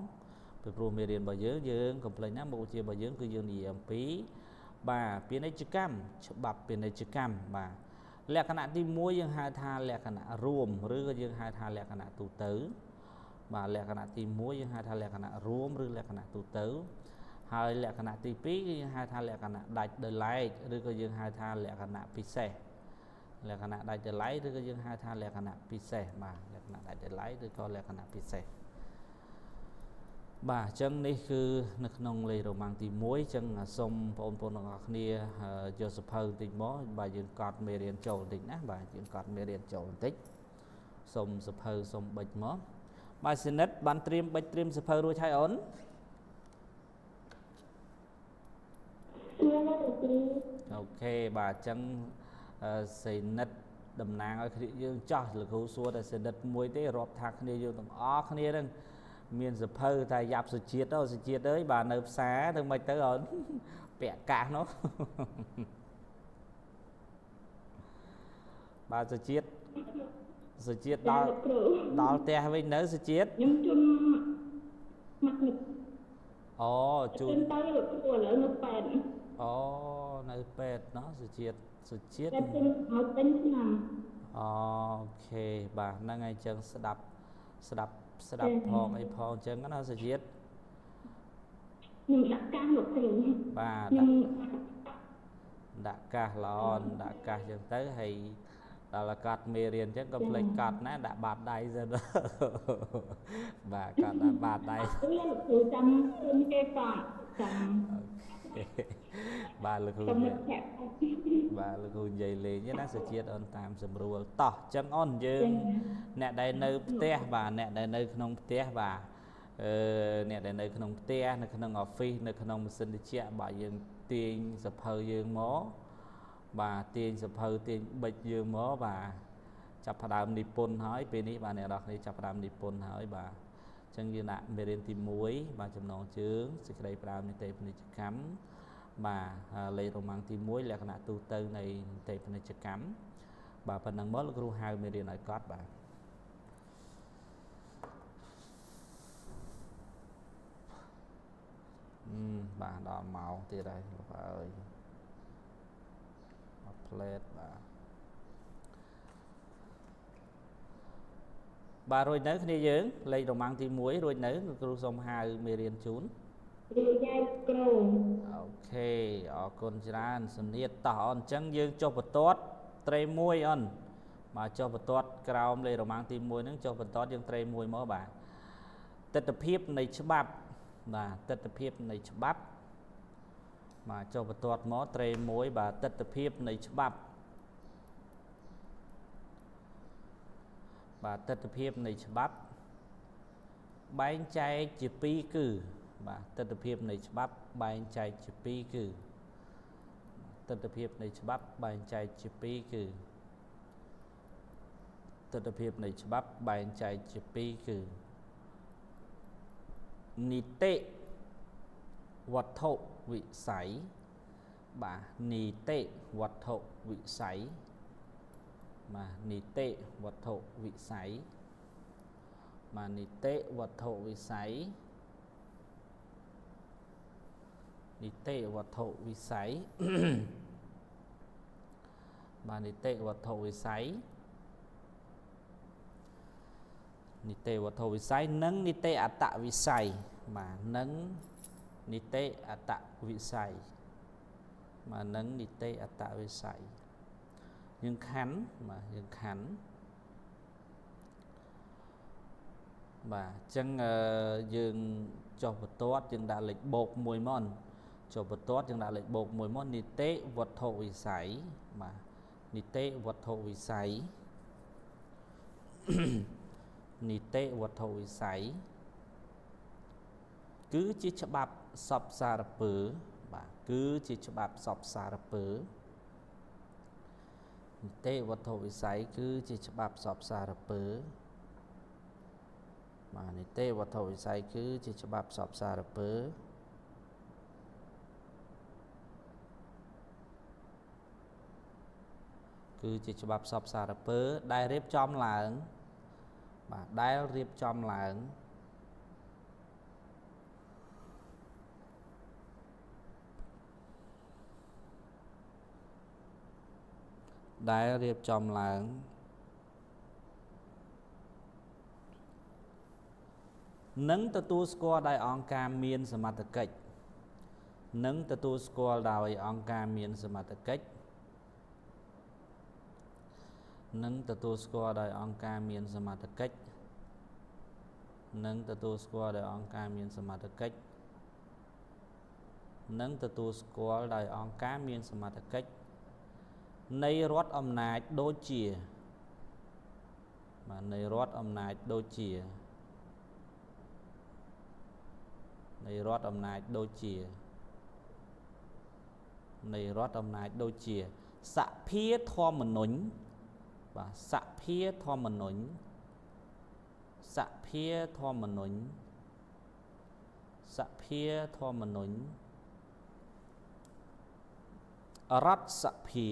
ពីព្រោះមេរៀនរបស់យើងយើងកំ pl ណាមុខវិជ្ជារបស់យើងគឺយើងនិយាយអំពីបាទពាណិជ្ជកម្មច្បាប់ពាណិជ្ជកម្មបាទ លក្ខណៈទី1យើងហៅថាលក្ខណៈរួមឬក៏យើងហៅថាលក្ខណៈទូទៅបាទលក្ខណៈទី1យើងហៅថាលក្ខណៈរួមឬលក្ខណៈទូទៅហើយលក្ខណៈទី2គឺយើងហៅថាលក្ខណៈដាច់ដោយឡែកឬក៏យើងហៅថាលក្ខណៈពិសេសលក្ខណៈដាច់ដោយឡែកឬក៏យើងហៅថាលក្ខណៈពិសេសបាទលក្ខណៈដាច់ដោយឡែកឬក៏លក្ខណៈពិសេស បាទអញ្ចឹងនេះគឺនៅក្នុងលេខរ៉ូម៉ាំងទី1អញ្ចឹងសូមបងប្អូនទាំងអស់គ្នាយកសភៅបន្តិចមកបាទយើងកត់មេរៀនចូលបន្តិចណាបាទយើងកត់មេរៀនចូលបន្តិចសូមសភៅសូមបិចមកបាទសិនិតបានត្រៀមបិចត្រៀមសភៅរួចហើយអូនអូខេបាទអញ្ចឹងសិនិតតំណាងឲ្យគ្នាយើងចោះលោកគ្រូសួរតែសិនិតមួយទេរាប់ថាគ្នាយើងទាំងអស់គ្នាហ្នឹង មានសភៅតែយ៉ាប់សុជាតិទៅសុជាតិអើយបាទនៅផ្សារទៅមិនទៅអូនពាក់កាសនោះបាទសុជាតិសុជាតិដល់ដល់ផ្ទះវិញនៅសុជាតិខ្ញុំជូនមកនេះអូជូនទៅលោកគ្រូឥឡូវនៅពេទ្យអូនៅពេទ្យណោះសុជាតិសុជាតិតែទិញមកទិញឆ្នាំអូខេបាទហ្នឹងហើយចឹងស្ដាប់ស្ដាប់ ស្ដាប់ផងអីផងអញ្ចឹងណាសុជាតិខ្ញុំដាក់កាសលោកគ្រូបាទដាក់កាសល្អដាក់កាសអញ្ចឹងទៅហើយដល់កាត់មេរៀនអញ្ចឹងក៏ភ្លេចកាត់ណាដាក់បាតដៃទៅបាទកាត់ដាក់បាតដៃរៀនគ្រូចាំគុំគេកាត់ចាំ បាទលោកគ្រូបាទលោកគ្រូនិយាយលេងណាសុជាតិអូនតាមស្រួលតោះអញ្ចឹងអូនយើង អ្នកដែលនៅផ្ទះបាទអ្នកដែលនៅក្នុងផ្ទះបាទអឺអ្នកដែលនៅក្នុងផ្ទះនៅក្នុង office នៅក្នុងម៉ាស៊ីនត្រជាក់បាទយើងទាញសភៅយើងមកបាទទាញសភៅទាញបិចយើងមកបាទចាប់ផ្ដើមនិពន្ធហើយពេលនេះបាទអ្នកនរគ្នាចាប់ផ្ដើមនិពន្ធហើយបាទអញ្ចឹងយើងដាក់មេរៀនទី1បាទចំណងជើងសេចក្តីប្រាំនីតិពាណិជ្ជកម្មបាទលេខរ៉ូម៉ាំងទី1លក្ខណៈទូទៅនៃនីតិពាណិជ្ជកម្មបាទប៉ុណ្ណឹងមកលោកគ្រូហៅមេរៀនឲ្យកត់បាទអឺបាទដល់ម៉ោងទៀតហើយលោកអើយអត់ផ្លេតបាទ បាទរួចនៅគ្នាយើងលេខរ៉ូម៉ាំងទី1រួចនៅគ្រូសូមហៅមេរៀនជូនគ្រូយ៉ៃគ្រូអូខេអរគុណច្រើនសុនីតតោះអនអញ្ចឹងយើងចុះបន្ទាត់ត្រេមួយអនមកចុះបន្ទាត់ក្រោមលេខរ៉ូម៉ាំងទី1ហ្នឹងចុះបន្ទាត់យើងត្រេមួយមកបាទទស្សនភាពនៃច្បាប់បាទទស្សនភាពនៃច្បាប់បាទចុះបន្ទាត់មកត្រេមួយបាទទស្សនភាពនៃច្បាប់ បាទទស្សនភាពនៃច្បាប់បែងចែកជា2គឺបាទទស្សនភាពនៃច្បាប់បែងចែកជា2គឺទស្សនភាពនៃច្បាប់បែងចែកជា2គឺទស្សនភាពនៃច្បាប់បែងចែកជា2គឺនីតិវត្ថុវិស័យបាទនីតិវត្ថុវិស័យ បាទនីតិវត្ថុវិស័យបាទនីតិវត្ថុវិស័យនីតិវត្ថុវិស័យបាទនីតិវត្ថុវិស័យនីតិវត្ថុវិស័យនិងនីតិអតវិស័យបាទនិងនីតិអតវិស័យបាទនិងនីតិអតវិស័យ យើងខណ្ឌបាទយើងខណ្ឌបាទអញ្ចឹងយើងចុះបន្ទាត់យើងដាក់លេខបូកមួយមកចុះបន្ទាត់យើងដាក់លេខបូកមួយមកនីតិវត្ថុវិស័យបាទនីតិវត្ថុវិស័យនីតិវត្ថុវិស័យគឺជាច្បាប់សពសារពើបាទគឺជាច្បាប់សពសារពើ នីតិវត្ថុវិស័យគឺជាច្បាប់សពសារពើបាទនីតិវត្ថុវិស័យគឺជាច្បាប់សពសារពើគឺជាច្បាប់សពសារពើដែលរៀបចំឡើងបាទដែលរៀបចំឡើង ដែលរៀបចំឡើងនឹងទទួលស្គាល់ដោយអង្គការមានសមត្ថកិច្ចនឹងទទួលស្គាល់ដោយអង្គការមានសមត្ថកិច្ចនិងទទួលស្គាល់ដោយអង្គការមានសមត្ថកិច្ចនិងទទួលស្គាល់ដោយអង្គការមានសមត្ថកិច្ចនិងទទួលស្គាល់ដោយអង្គការមានសមត្ថកិច្ច នៃរដ្ឋអំណាចដូចជាបាទនៃរដ្ឋអំណាចដូចជានៃរដ្ឋអំណាចដូចជានៃរដ្ឋអំណាចដូចជាសភាធម្មនុញ្ញបាទសភាធម្មនុញ្ញសភាធម្មនុញ្ញសភាធម្មនុញ្ញរដ្ឋសភា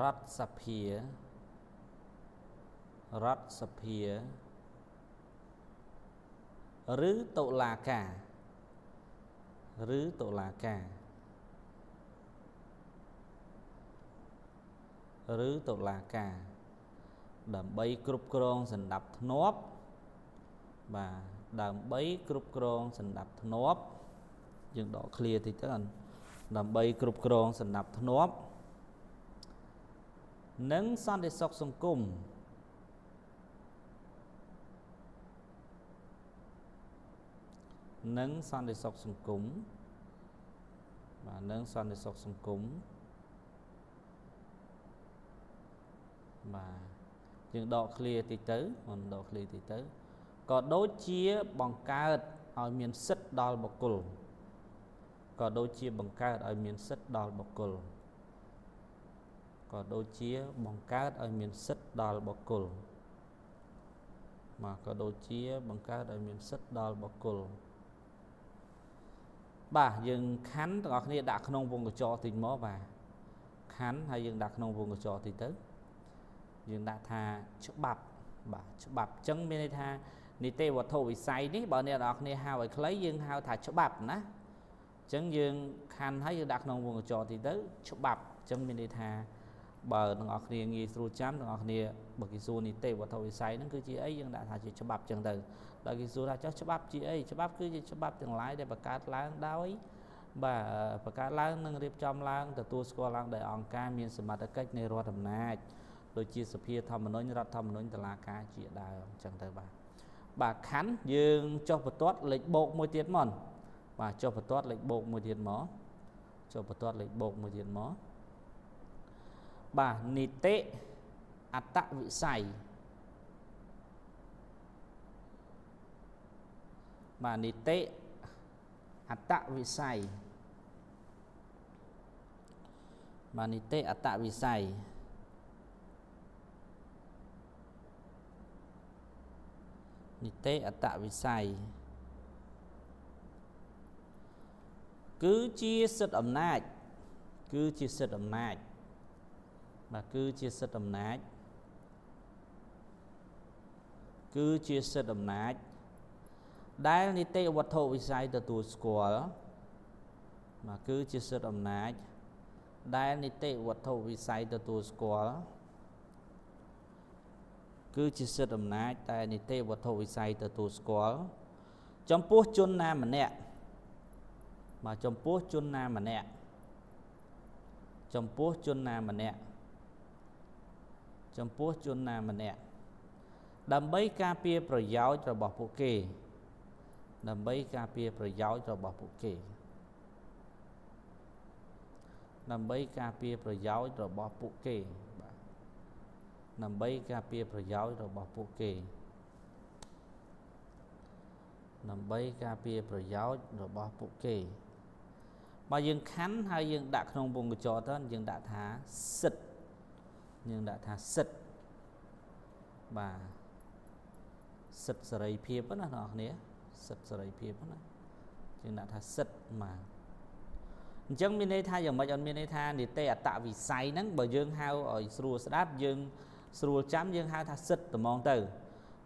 រដ្ឋសភារដ្ឋសភាឬតុលាការឬតុលាការឬតុលាការ ដើម្បីគ្រប់គ្រងសន្តិភាពធ្នាប់បាទដើម្បីគ្រប់គ្រងសន្តិភាពធ្នាប់យើងដក clear តិចទៅដើម្បីគ្រប់គ្រងសន្តិភាពធ្នាប់ និងសន្តិសុខសង្គមនិងសន្តិសុខសង្គមបាទនិងសន្តិសុខសង្គមបាទយើងដក clear តិចទៅមិនដក clear តិចទៅក៏ដូចជាបង្កើតឲ្យមានសិទ្ធដល់បុគ្គលក៏ដូចជាបង្កើតឲ្យមានសិទ្ធដល់បុគ្គល ក៏ដូចជាបង្កើតឲ្យមានសិទ្ធដល់បុគ្គលបាទក៏ដូចជាបង្កើតឲ្យមានសិទ្ធដល់បុគ្គលបាទយើងខណ្ឌទាំងអស់គ្នាដាក់ក្នុងវងកញ្ចក់តិចមកបាទខណ្ឌហើយយើងដាក់ក្នុងវងកញ្ចក់តិចទៅយើងដាក់ថាច្បាប់បាទច្បាប់អញ្ចឹងមានន័យថានីតិវត្ថុវិស័យនេះបើអ្នកនរគ្នាហៅឲ្យខ្លីយើងហៅថាច្បាប់ណាអញ្ចឹងយើងខណ្ឌហើយយើងដាក់ក្នុងវងកញ្ចក់តិចទៅច្បាប់អញ្ចឹងមានន័យថា បើទាំងអស់គ្នាងាយស្រួលចាំទាំងអស់គ្នាបើគេសួរនីតិវត្ថុវិស័យហ្នឹងគឺជាអីយើងដាក់ថាជាច្បាប់អញ្ចឹងទៅដល់គេសួរថាចុះច្បាប់ជាអីច្បាប់គឺជាច្បាប់ទាំងឡាយដែលបង្កើតឡើងដោយបាទបង្កើតឡើងនិងរៀបចំឡើងទទួលស្គាល់ឡើងដោយអង្គការមានសមត្ថកិច្ចនៃរដ្ឋអំណាចដូចជាសភាធម្មនុញ្ញរដ្ឋធម្មនុញ្ញតុលាការជាដើមអញ្ចឹងទៅបាទបាទខណ្ឌយើងចុះបន្ទាត់លេខបូកមួយទៀតមកបាទចុះបន្ទាត់លេខបូកមួយទៀតមកចុះបន្ទាត់លេខបូកមួយទៀតមក បាទនីតិអត្តវិស័យបាទនីតិអត្តវិស័យបាទនីតិអត្តវិស័យនីតិអត្តវិស័ បាទគឺជាសិទ្ធិអំណាចគឺជាសិទ្ធិអំណាច ដែលនីតិវត្ថុវិស័យទទួលស្គាល់បាទគឺជាសិទ្ធិអំណាច ដែលនីតិវត្ថុវិស័យទទួលស្គាល់គឺជាសិទ្ធិអំណាចតែនីតិវត្ថុវិស័យទទួលស្គាល់ចំពោះជនណាម្នាក់បាទចំពោះជនណាម្នាក់ចំពោះជនណាម្នាក់ ចំពោះជនណាម្នាក់ដើម្បីការពារប្រយោជន៍របស់ពួកគេ ដើម្បីការពារប្រយោជន៍របស់ពួកគេ ដើម្បីការពារប្រយោជន៍របស់ពួកគេបាទដើម្បីការពារប្រយោជន៍របស់ពួកគេដើម្បីការពារប្រយោជន៍របស់ពួកគេបើយើងខណ្ឌហើយយើងដាក់ក្នុងវងកញ្ចក់ទៅយើងដាក់ថាសិទ្ធ យើងដាក់ថាសិទ្ធបាទសិទ្ធសេរីភាពណាបងប្អូនសិទ្ធសេរីភាពណាយើងដាក់ថាសិទ្ធបាទអញ្ចឹងមានន័យថាយ៉ាងម៉េចអត់មានន័យថានីតិអតវិស័យហ្នឹងបើយើងហៅឲ្យស្រួលស្ដាប់យើងស្រួលចាំយើងហៅថាសិទ្ធត្មងទៅ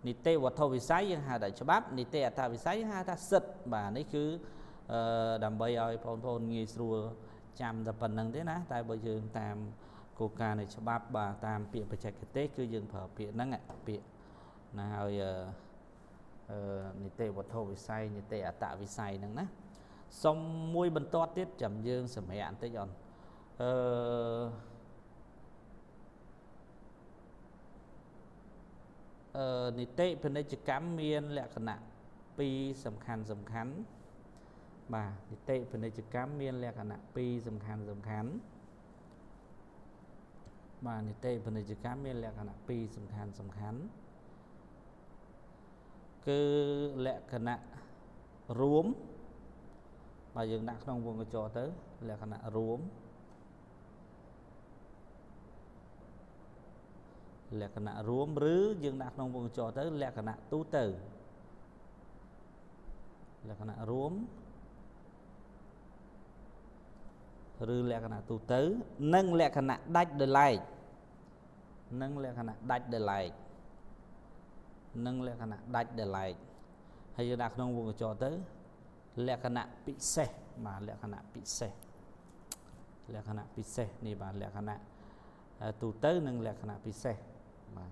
នីតិវត្ថុវិស័យយើងហៅថាច្បាប់នីតិអតវិស័យហៅថាសិទ្ធបាទនេះគឺអឺដើម្បីឲ្យបងប្អូនងាយស្រួលចាំតែប៉ុណ្្នឹងទេណាតែបើយើងតាម គោលការណ៍នៃច្បាប់បាទតាមពាក្យបច្ចេកទេសគឺយើងប្រើពាក្យហ្នឹងពាក្យណាហើយអឺនីតិវត្ថុវិស័យនីតិអតវិស័យហ្នឹងណាសុំមួយបន្ទាត់ទៀតចាំយើងសម្រាប់បន្តិចអនអឺអឺនីតិពាណិជ្ជកម្មមានលក្ខណៈពីរសំខាន់សំខាន់បាទនីតិពាណិជ្ជកម្មមានលក្ខណៈពីរសំខាន់សំខាន់ បាទនីតិពាណិជ្ជកម្មមានលក្ខណៈពីរសំខាន់សំខាន់គឺលក្ខណៈរួមបើយើងដាក់ក្នុងវងកញ្ចក់ទៅលក្ខណៈរួមលក្ខណៈរួមឬយើងដាក់ក្នុងវងកញ្ចក់ទៅលក្ខណៈទូទៅលក្ខណៈរួម ឬលក្ខណៈទូទៅនិងលក្ខណៈដាច់ដោយឡែកនិងលក្ខណៈដាច់ដោយឡែកនិងលក្ខណៈដាច់ដោយឡែកហើយយើងដាក់ក្នុងវងកញ្ចក់ទៅលក្ខណៈពិសេសបាទលក្ខណៈពិសេសលក្ខណៈពិសេសនេះបាទលក្ខណៈទូទៅនិងលក្ខណៈពិសេសបាទ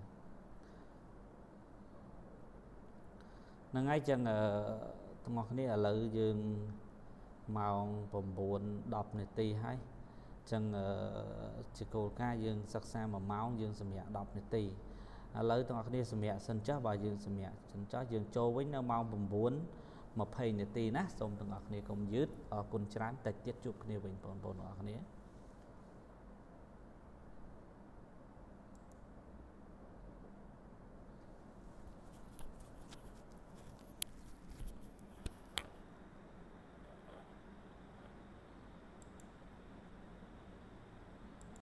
ហ្នឹងហើយចឹងទាំងអស់គ្នាឥឡូវយើង ម៉ោង9 10នាទីហើយចឹងជាគោលការណ៍យើងសិក្សា1ម៉ោងយើងសម្រាប់10នាទីឥឡូវទាំងអស់គ្នាសម្រាប់សិនចុះបើយើងសម្រាប់សិនចុះយើងចូលវិញនៅម៉ោង9 20នាទីណាសូមទាំងអស់គ្នាកុំយឺតអរគុណច្រើនតិចទៀតជួបគ្នាវិញបងប្អូនទាំងអស់គ្នា